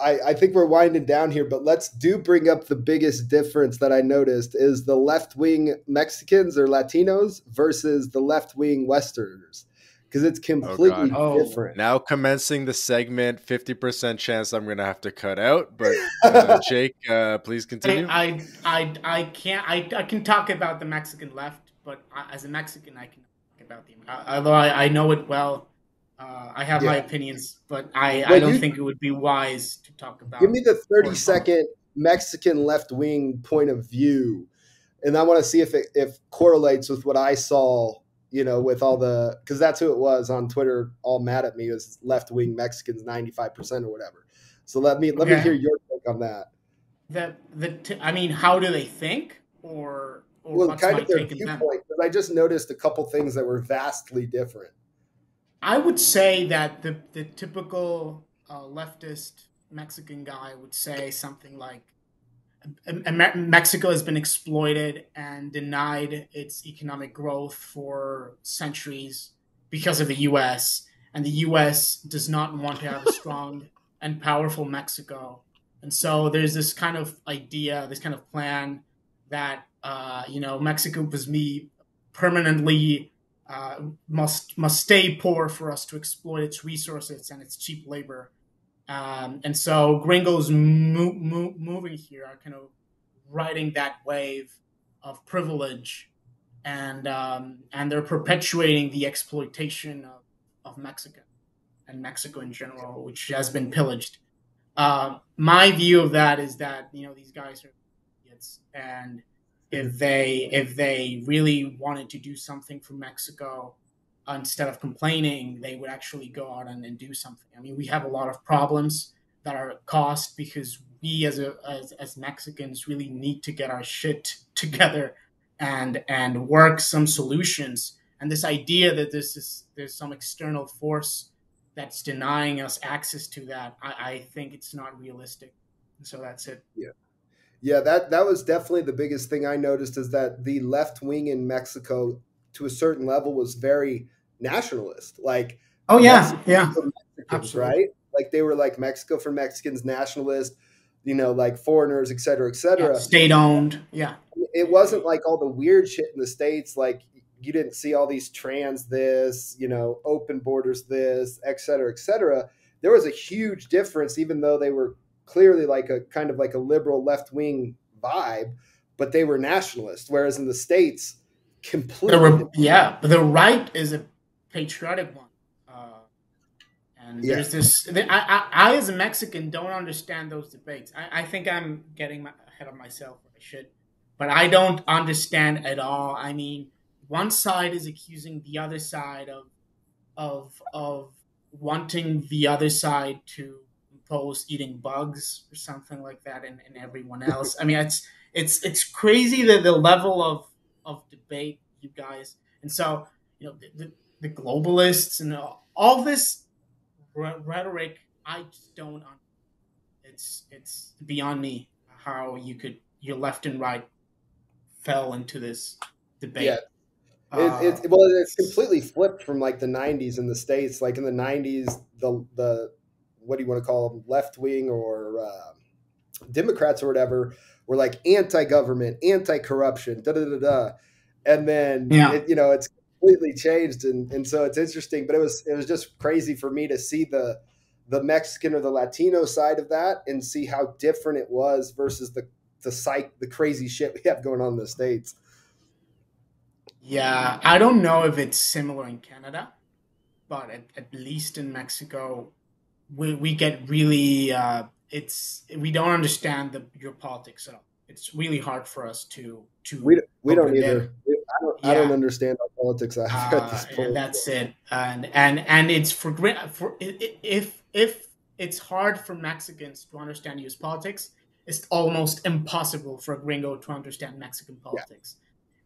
I, I think we're winding down here, but let's do bring up the biggest difference that I noticed is the left wing Mexicans or Latinos versus the left wing Westerners because it's oh, completely oh, different. Now commencing the segment, fifty percent chance I'm going to have to cut out. But [laughs] uh, Jake, uh, please continue. I, I, I, I, can't. I, I can talk about the Mexican left, but I, as a Mexican, I can talk about the. Although I, I know it well, uh, I have yeah. my opinions, but I, I don't you, think it would be wise to talk about. Give me the thirty second Mexican left wing point of view, and I want to see if it if correlates with what I saw you know, with all the because that's who it was on Twitter, all mad at me was left wing Mexicans, ninety five percent or whatever. So let me let okay. me hear your take on that. That the t- I mean, how do they think, or, or well, kind of their viewpoint? Because I just noticed a couple things that were vastly different. I would say that the the typical uh, leftist Mexican guy would say something like Mexico has been exploited and denied its economic growth for centuries because of the U.S. And the U.S. does not want to have a strong [laughs] and powerful Mexico. And so there's this kind of idea, this kind of plan that uh, you know Mexico must me permanently uh, must must stay poor for us to exploit its resources and its cheap labor. Um, and so gringos mo- mo- moving here are kind of riding that wave of privilege, and um, and they're perpetuating the exploitation of, of Mexico and Mexico in general, which has been pillaged. Uh, my view of that is that you know these guys are idiots, and if they if they really wanted to do something for Mexico, instead of complaining, they would actually go out and, and do something. I mean, we have a lot of problems that are caused because we as a as, as Mexicans really need to get our shit [laughs] together and and work some solutions. And this idea that this is there's some external force that's denying us access to that, I, I think it's not realistic. So that's it. Yeah. Yeah, that that was definitely the biggest thing I noticed is that the left wing in Mexico to a certain level was very nationalist. Like, oh yeah, yeah, Absolutely. right? Like they were like Mexico for Mexicans, nationalist, you know, like foreigners, et cetera, et cetera. Yeah, state owned. Yeah. It wasn't like all the weird shit in the States. Like you didn't see all these trans this, you know, open borders this, et cetera, et cetera. There was a huge difference, even though they were clearly like a kind of like a liberal left wing vibe, but they were nationalist. Whereas in the States, completely. Were, yeah, the right is a patriotic one. Uh, and yeah. there's this. I, I, I, as a Mexican, don't understand those debates. I, I think I'm getting ahead of myself. I should, but I don't understand at all. I mean, one side is accusing the other side of, of, of wanting the other side to post eating bugs or something like that, and, and everyone [laughs] else. I mean, it's it's it's crazy that the level of of debate you guys, and so you know the, the, the globalists and all this rhetoric. I don't. It's it's beyond me how you could your left and right fell into this debate. Yeah. Uh, it, it, well, it's completely flipped from like the '90s in the states. Like in the '90s, the the what do you want to call them, left wing or uh, Democrats or whatever, were like anti-government, anti-corruption, da da da da, and then yeah. it, you know it's completely changed, and and so it's interesting. But it was it was just crazy for me to see the the Mexican or the Latino side of that and see how different it was versus the the psych the crazy shit we have going on in the states. Yeah, I don't know if it's similar in Canada, but at, at least in Mexico, we, we get really uh, it's we don't understand the your politics at all. It's really hard for us to to we we don't either. I don't, yeah. I don't understand our politics uh, at this point. And that's it. And and and it's for for if if it's hard for Mexicans to understand U.S. politics, it's almost impossible for a gringo to understand Mexican politics.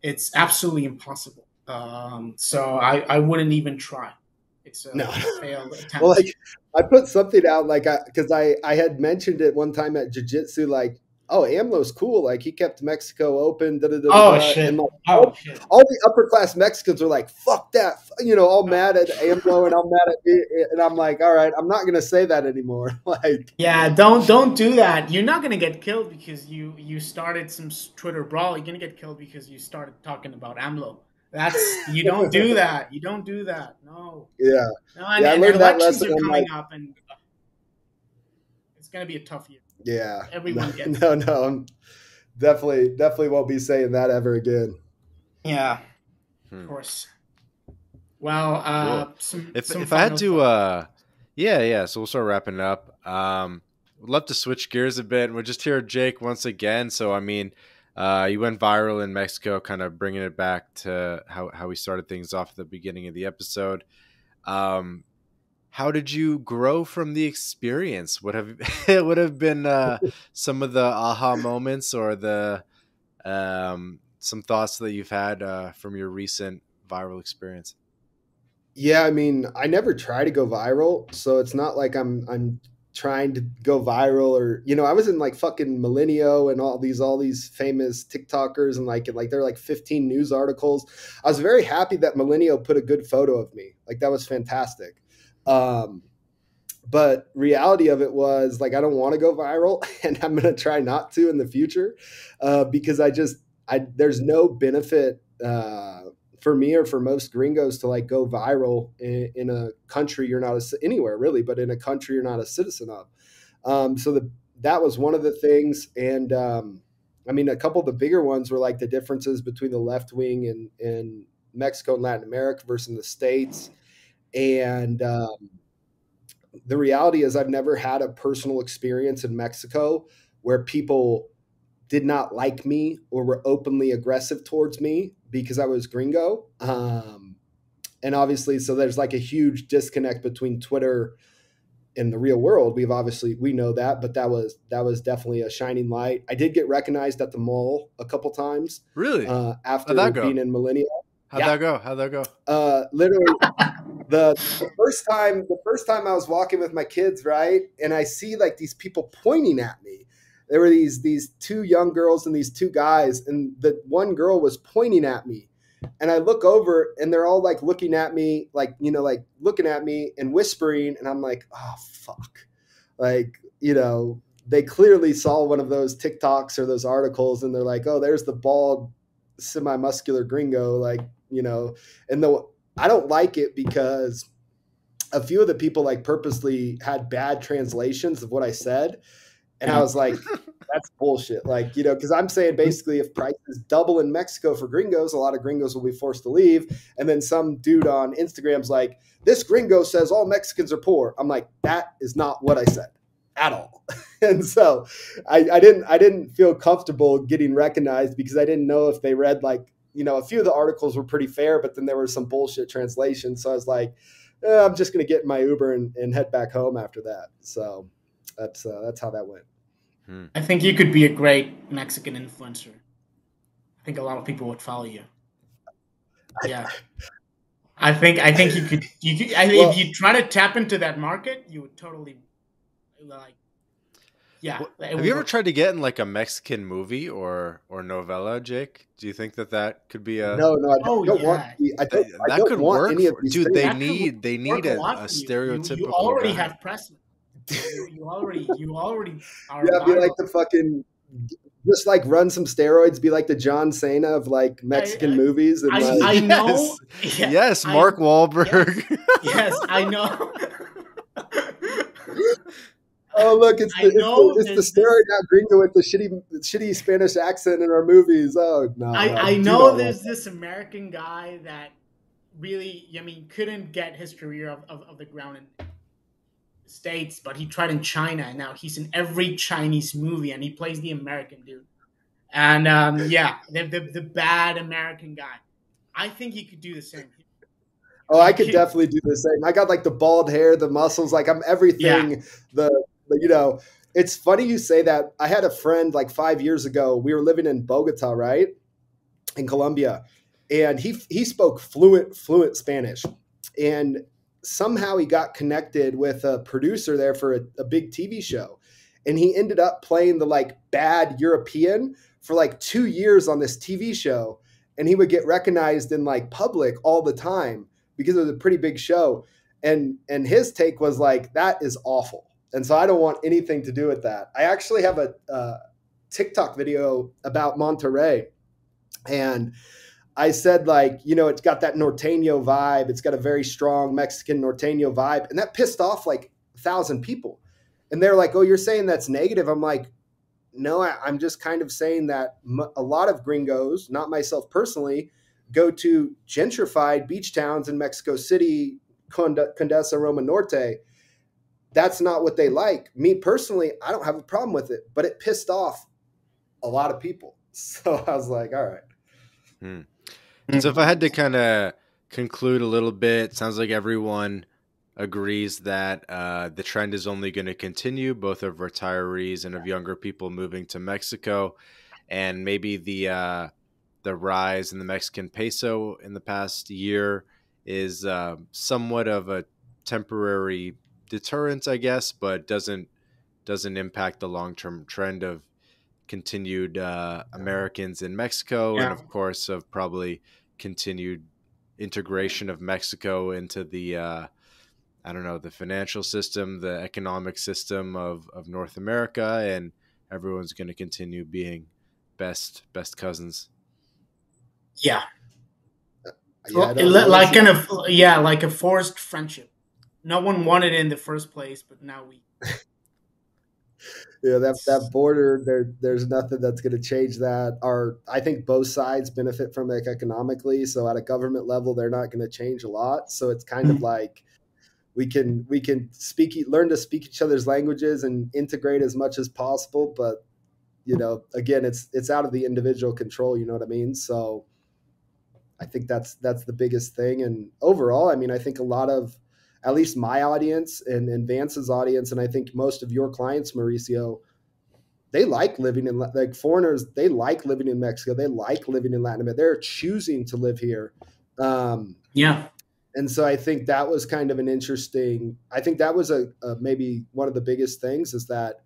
Yeah. It's absolutely impossible. Um, so I, I wouldn't even try. It's a no. failed [laughs] attempt. well, like I put something out like I because I, I, I had mentioned it one time at jiu-jitsu like oh AMLO's cool like he kept Mexico open da, da, da, oh shit like, oh all, shit all the upper class Mexicans are like fuck that you know all oh, mad at AMLO and I'm mad at me and I'm like all right I'm not gonna say that anymore [laughs] like yeah don't don't do that you're not gonna get killed because you you started some Twitter brawl you're gonna get killed because you started talking about AMLO that's you don't do [laughs] that. You don't do that. No. Yeah. No, and, yeah, and, and elections are coming like, up, and it's going to be a tough year. Yeah. Everyone no, gets. [laughs] No, no, I'm definitely, definitely won't be saying that ever again. Yeah. Hmm. Of course. Well, uh, cool. some, if some if I had to, uh, yeah, yeah. So we'll start wrapping up. Um, would love to switch gears a bit. We're just here, Jake, once again. So I mean uh, you went viral in Mexico, kind of bringing it back to how, how we started things off at the beginning of the episode. Um, how did you grow from the experience? What have [laughs] what have been uh, some of the aha moments or the um, some thoughts that you've had uh, from your recent viral experience? Yeah, I mean, I never try to go viral, so it's not like I'm I'm trying to go viral or you know i was in like fucking Milenio and all these all these famous tiktokers and like like they're like 15 news articles i was very happy that Milenio put a good photo of me like that was fantastic um but reality of it was like i don't want to go viral [laughs] and i'm going to try not to in the future uh, because i just i there's no benefit uh, for me or for most gringos to like go viral in, in a country you're not a, anywhere really, but in a country you're not a citizen of. Um, so the, that was one of the things. And um, I mean, a couple of the bigger ones were like the differences between the left wing and, and Mexico and Latin America versus the States. And um, the reality is, I've never had a personal experience in Mexico where people did not like me or were openly aggressive towards me because I was gringo. Um, and obviously, so there's like a huge disconnect between Twitter and the real world. We've obviously we know that, but that was that was definitely a shining light. I did get recognized at the mall a couple times. Really? Uh, after being in Milenio. How'd yeah. that go? How'd that go? Uh, literally, the, the first time the first time I was walking with my kids, right, and I see like these people pointing at me, there were these these two young girls and these two guys, and the one girl was pointing at me. And I look over and they're all like looking at me, like, you know, like looking at me and whispering. And I'm like, oh, fuck. Like, you know, they clearly saw one of those TikToks or those articles and they're like, oh, there's the bald, semi muscular gringo. Like, you know, and though I don't like it because a few of the people like purposely had bad translations of what I said. And I was like, [laughs] that's bullshit. Like, you know, because I'm saying basically if prices double in Mexico for gringos, a lot of gringos will be forced to leave. And then some dude on Instagram's like, this gringo says all Mexicans are poor. I'm like, that is not what I said at all. [laughs] and so I, I didn't I didn't feel comfortable getting recognized because I didn't know if they read like, you know, a few of the articles were pretty fair, but then there were some bullshit translations. So I was like, eh, I'm just gonna get in my Uber and, and head back home after that. So that's uh, that's how that went. Hmm. I think you could be a great Mexican influencer. I think a lot of people would follow you. Yeah. I think I think you could you could I well, if you try to tap into that market, you would totally like yeah. Well, have you ever tried to get in like a Mexican movie or or novella, Jake? Do you think that that could be a no? No, I don't, oh, don't yeah. want. I don't, that, I don't could want work. For, dude, they need they need a, a, stereotypical. You, you already guy. have precedent. You, you, already you already are. Yeah, be like the fucking. Just like run some steroids, be like the John Cena of like Mexican I, I, movies, and I, like, I know. Yes, [laughs] yeah, yes Mark Wahlberg. Yes, yes I know. [laughs] [laughs] Oh look, it's the, it's the, it's the gringo with the shitty shitty Spanish accent in our movies. Oh no. I, no, I know there's this American guy that really I mean couldn't get his career of, of, of the ground in the States, but he tried in China and now he's in every Chinese movie and he plays the American dude. And um, [laughs] yeah, the, the the bad American guy. I think he could do the same. Oh, I could definitely do the same. I got like the bald hair, the muscles, like I'm everything. Yeah. The you know, it's funny you say that. I had a friend like five years ago. We were living in Bogota, right, in Colombia, and he he spoke fluent fluent Spanish, and somehow he got connected with a producer there for a, a big TV show, and he ended up playing the like bad European for like two years on this TV show, and he would get recognized in like public all the time because it was a pretty big show, and and his take was like that is awful and so I don't want anything to do with that. I actually have a TikTok video about Monterrey. And I said, like, you know, it's got that norteño vibe. It's got a very strong Mexican norteño vibe. And that pissed off like a thousand people. And they're like, oh, you're saying that's negative. I'm like, no, I, am just kind of saying that a lot of gringos, not myself personally, go to gentrified beach towns in Mexico City, Condesa, Roma Norte that's not what they like. Me personally, I don't have a problem with it, but it pissed off a lot of people. [laughs] So I was like, all right. Hmm. And so if I had to kind of conclude a little bit, sounds like everyone agrees that uh, the trend is only going to continue, both of retirees and of younger people moving to Mexico, and maybe the uh, the rise in the Mexican peso in the past year is uh, somewhat of a temporary deterrent, I guess, but doesn't doesn't impact the long term trend of continued uh, Americans in Mexico, yeah. and of course of probably continued integration of Mexico into the uh, I don't know the financial system, the economic system of of North America, and everyone's going to continue being best best cousins. Yeah. yeah well, like kind of yeah, like a forced friendship no one wanted it in the first place, but now we. [laughs] yeah, that that border there. There's nothing that's going to change that. Our I think both sides benefit from it economically. So at a government level, they're not going to change a lot. So it's kind of mm-hmm. like we can we can speak learn to speak each other's languages and integrate as much as possible. But you know, again, it's it's out of the individual control. You know what I mean? So. I think that's that's the biggest thing. And overall, I mean, I think a lot of at least my audience and, and Vance's audience, and I think most of your clients, Mauricio, they like living in like foreigners. They like living in Mexico. They like living in Latin America. They're choosing to live here. Um, yeah. And so I think that was kind of an interesting. I think that was a, a maybe one of the biggest things is that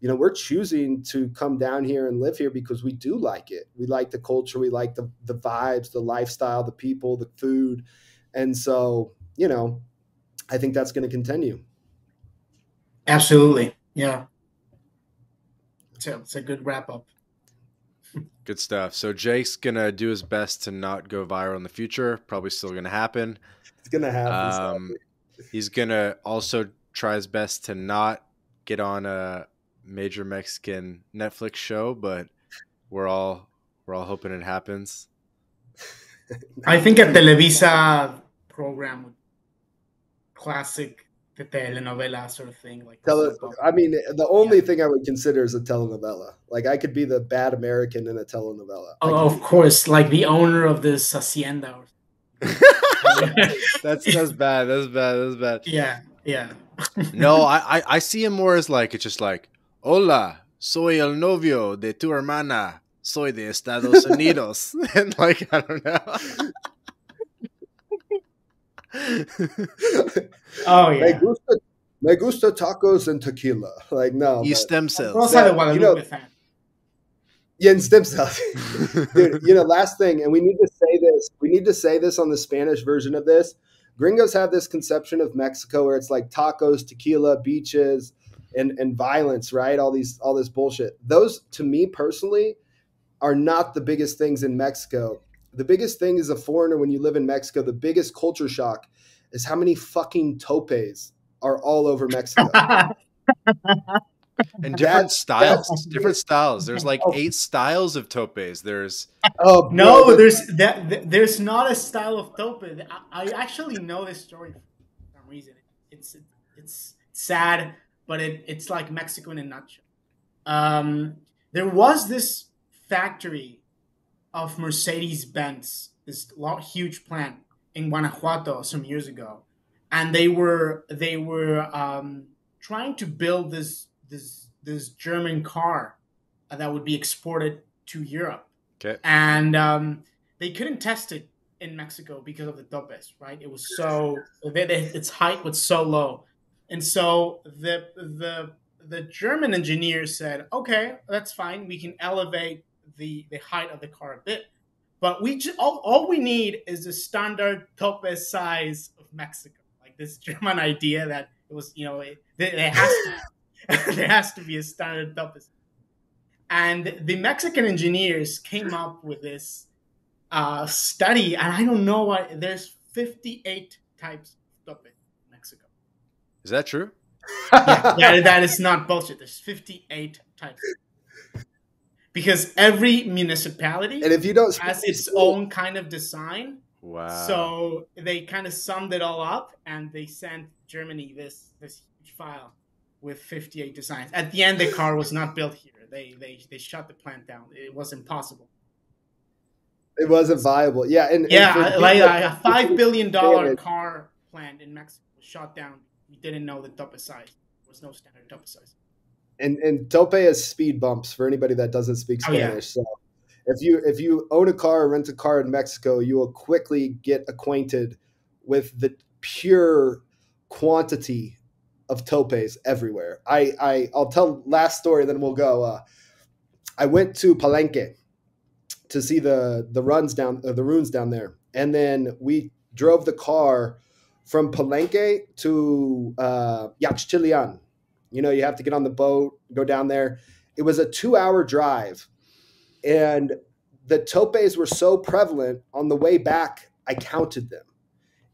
you know we're choosing to come down here and live here because we do like it we like the culture we like the the vibes the lifestyle the people the food and so you know I think that's going to continue. Absolutely. Yeah. So it's a good wrap up. [laughs] Good stuff. So Jake's gonna do his best to not go viral in the future. Probably still gonna happen. It's gonna happen. Um, he's gonna also try his best to not get on a major Mexican Netflix show, but we're all we're all hoping it happens. I think a Televisa program would classic the telenovela sort of thing. Like, Tele- I mean, the only yeah. thing I would consider is a telenovela. Like, I could be the bad American in a telenovela. Oh, of course, like the owner of this hacienda. [laughs] that's [laughs] that's bad. That's bad. That's bad. Yeah, yeah. [laughs] no, I, I I see him more as like it's just like hola, soy el novio de tu hermana, soy de Estados Unidos, and like I don't know. [laughs] oh Me yeah. gusta, me gusta tacos and tequila. Like no, y but- stem cells. Rosa de you Guadalupe know- fan. yeah, and stem cells. [laughs] Dude, you know, last thing, and we need to say this. We need to say this on the Spanish version of this. Gringos have this conception of Mexico where it's like tacos, tequila, beaches, and and violence, right? All these, all this bullshit. Those, to me personally, are not the biggest things in Mexico. The biggest thing as a foreigner when you live in Mexico, the biggest culture shock is how many fucking topes are all over Mexico. [laughs] and different That's- styles, that's- different styles. There's like Oh. eight styles of topes. There's oh no, bro, there's that. There's not a style of tope. I, I actually know this story for some reason. It's it's sad, but it, it's like Mexico in a nutshell. Um, there was this factory of Mercedes Benz, this huge plant in Guanajuato some years ago, and they were they were um, trying to build this this this German car that would be exported to Europe okay. and um, they couldn't test it in Mexico because of the topes, right? It was so its height was so low, and so the the the German engineers said, "Okay, that's fine. We can elevate the the height of the car a bit, but we all, all we need is the standard tope size of Mexico, like this [laughs] German idea that it was, you know, it, there, there has to [laughs] there has to be a standard tope." And the Mexican engineers came up with this uh, study, and I don't know what. There's 58 types of tope in Mexico. Is that true? [laughs] Yeah, that, that is not bullshit. There's 58 types because every municipality and if you don't has its own kind of design. Wow. So they kind of summed it all up, and they sent Germany this this huge file with 58 designs. At the end, the car was not built here. They they they shut the plant down. It was impossible. it wasn't viable. Yeah, and and Yeah, for I- people like a five billion dollar car plant in Mexico was shot down. We didn't know the tope size. There was no standard tope size. And and tope is speed bumps for anybody that doesn't speak Oh, yeah. Spanish. So if you if you own a car or rent a car in Mexico, you will quickly get acquainted with the pure quantity of topes everywhere. I, I I'll tell last story, then we'll go. Uh, I went to Palenque to see the the runs down uh, the runes down there, and then we drove the car from Palenque to uh, Yaxchilan. You know, you have to get on the boat, go down there. It was a two hour drive, and the topes were so prevalent on the way back. I counted them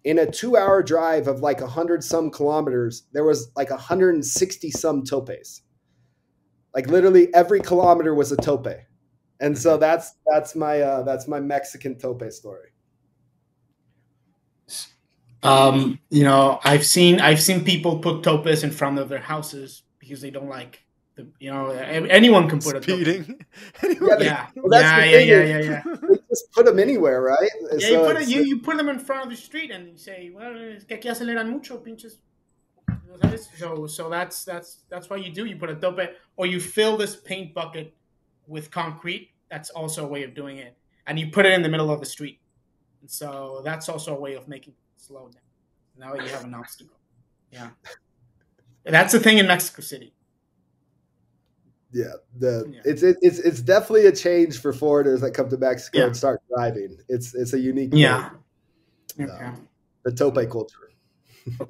in a two hour drive of like 100 some kilometers, there was like 160 some topes. Like literally every kilometer was a tope. And so that's that's my uh, that's my Mexican tope story. Um, you know, I've seen I've seen people put topes in front of their houses because they don't like the you know anyone can put a tope. Speeding. [laughs] Yeah, they- Yeah, Well, that's yeah, the yeah, thing yeah, is- yeah, yeah. [laughs] Just put them anywhere, right? Yeah, So you put it, it's- you, you put them in front of the street and you say, well, es que aquí aceleran mucho, pinches. So, so that's that's that's what you do. You put a tope, or you fill this paint bucket with concrete. That's also a way of doing it, and you put it in the middle of the street. And so that's also a way of making it slow down. Now you have an obstacle. Yeah, that's the thing in Mexico City. yeah, the Yeah. it's it, it's it's definitely a change for foreigners that come to Mexico Yeah. and start driving. It's it's a unique Yeah. Okay. the tope culture. [laughs]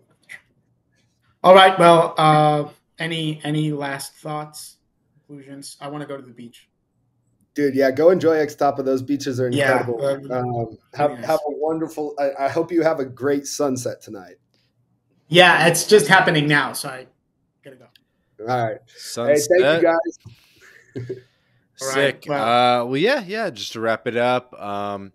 All right. Well, uh, any any last thoughts, conclusions? I want to go to the beach. Dude, yeah, go enjoy X Top of those beaches are incredible. uh, um, have, nice. have a wonderful. I, I hope you have a great sunset tonight. Yeah, it's just happening now, so I gotta go. [laughs] All right. Hey, Sunset. thank you guys. All right, Sick. well- uh, well, yeah, yeah. Just to wrap it up, um,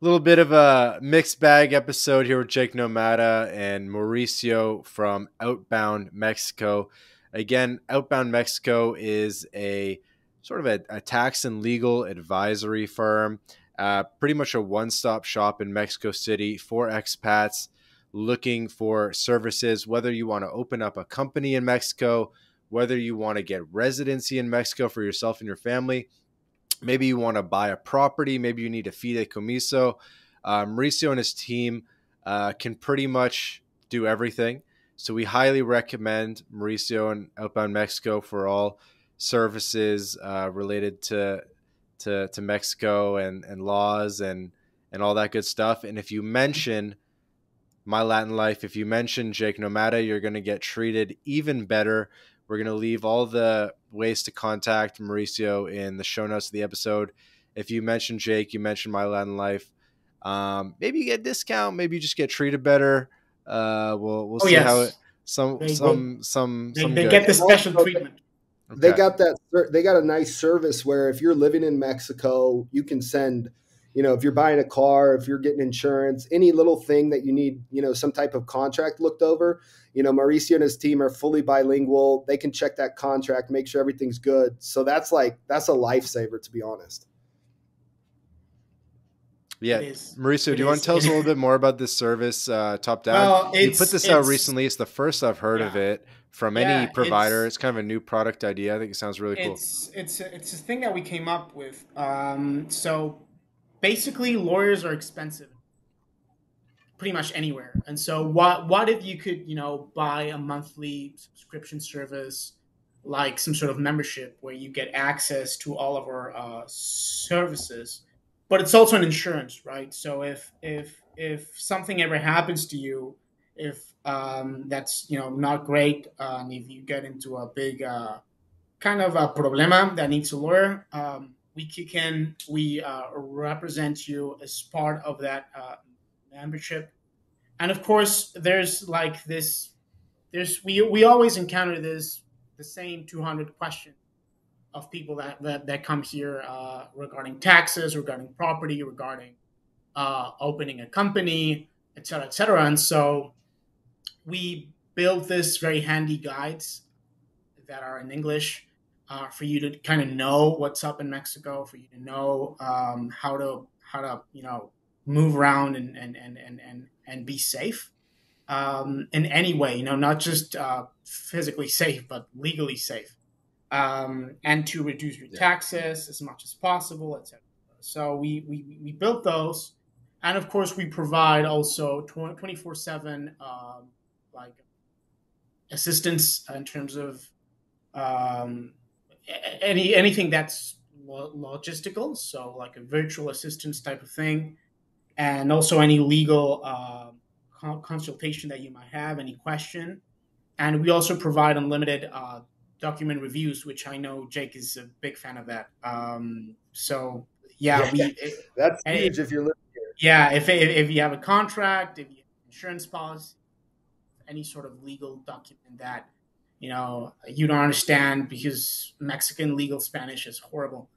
a little bit of a mixed bag episode here with Jake Nomada and Mauricio from Outbound Mexico. Again, Outbound Mexico is a sort of a, a tax and legal advisory firm, uh, pretty much a one stop shop in Mexico City for expats. looking for services, whether you want to open up a company in Mexico, whether you want to get residency in Mexico for yourself and your family, maybe you want to buy a property, maybe you need a fideicomiso. Uh, Mauricio and his team uh, can pretty much do everything. So we highly recommend Mauricio and Outbound Mexico for all services uh, related to, to to Mexico and and laws and and all that good stuff. And if you mention my Latin life, if you mention Jake Nomada, you're going to get treated even better. We're going to leave all the ways to contact Mauricio in the show notes of the episode. If you mention Jake, you mention my Latin life. Um, maybe you get a discount. Maybe you just get treated better. Uh, we'll we'll oh, see yes. how it, some they, some they, some they, some they get the special treatment. Okay. They got that. They got a nice service where if you're living in Mexico, you can send. You know, if you're buying a car, if you're getting insurance, any little thing that you need, you know, some type of contract looked over. You know, Mauricio and his team are fully bilingual. They can check that contract, make sure everything's good. So that's like that's a lifesaver, to be honest. Yeah, Mauricio, do you is. want to tell us a little [laughs] bit more about this service, uh, Top Down? Well, you put this out recently. It's the first I've heard yeah. of it from yeah, any provider. It's, it's, kind of a new product idea. I think it sounds really cool. It's it's a, it's a thing that we came up with. Um, so basically, lawyers are expensive, pretty much anywhere. And so, what what if you could you know buy a monthly subscription service? like some sort of membership where you get access to all of our uh, services but it's also an insurance, right? So if if if something ever happens to you, if um, that's you know not great, uh, and if you get into a big uh, kind of a problema that needs a lawyer, um, we kick in. We uh, represent you as part of that uh, membership, and of course, there's like this. There's we we always encounter this the same 200 questions of people that that, that come here uh, regarding taxes, regarding property, regarding uh, opening a company, et cetera, et cetera. And so we built this very handy guides that are in English uh, for you to kind of know what's up in Mexico, for you to know um, how to how to you know move around and and and and and, and be safe um, in any way. You know, not just uh, physically [laughs] safe, but legally safe um, and to reduce your taxes as much as possible, etc. So we, we we built those, and of course we provide also twenty four seven um, like assistance in terms of um, any anything that's logistical, so like a virtual assistance type of thing, and also any legal uh, consultation that you might have, any question, and we also provide unlimited uh, document reviews, which I know Jake is a big fan of that. Um, so yeah, yeah we, it, that's huge if you're. Yeah, if, if, if you have a contract, if you have insurance policy, any sort of legal document that you know you don't understand because Mexican legal Spanish is horrible.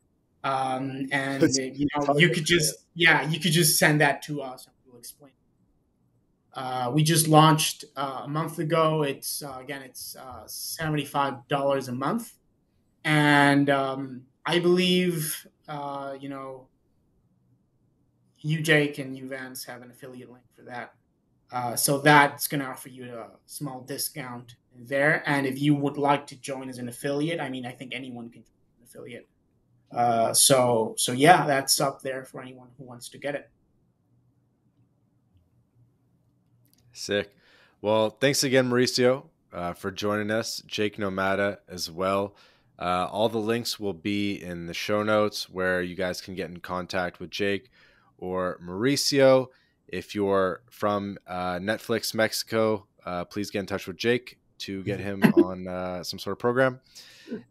Um, and you know you could just yeah you could just send that to us and we'll explain uh, we just launched uh, a month ago. It's uh, again, it's uh, seventy-five dollars a month, and um, I believe uh, you know you, Jake, and you, Vance, have an affiliate link for that. Uh, so that's going to offer you a small discount there. And if you would like to join as an affiliate, I mean, I think anyone can join an affiliate. so, so yeah, that's up there for anyone who wants to get it. Sick. Well, thanks again, Mauricio, uh, for joining us. Jake Nomada as well. Uh, all the links will be in the show notes where you guys can get in contact with Jake or Mauricio. If you're from uh, Netflix Mexico, uh, please get in touch with Jake to get him [laughs] on uh, some sort of program.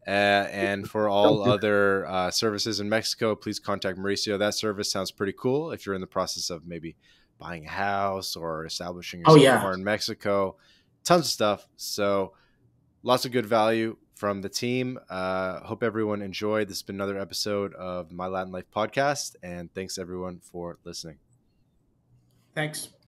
Uh, and [laughs] for all other services in Mexico, please contact Mauricio. That service sounds pretty cool if you're in the process of maybe buying a house or establishing oh, yourself oh, yeah. in Mexico. Tons of stuff. So lots of good value from the team. Uh, hope everyone enjoyed. This has been another episode of My Latin Life podcast, and thanks everyone for listening. Thanks.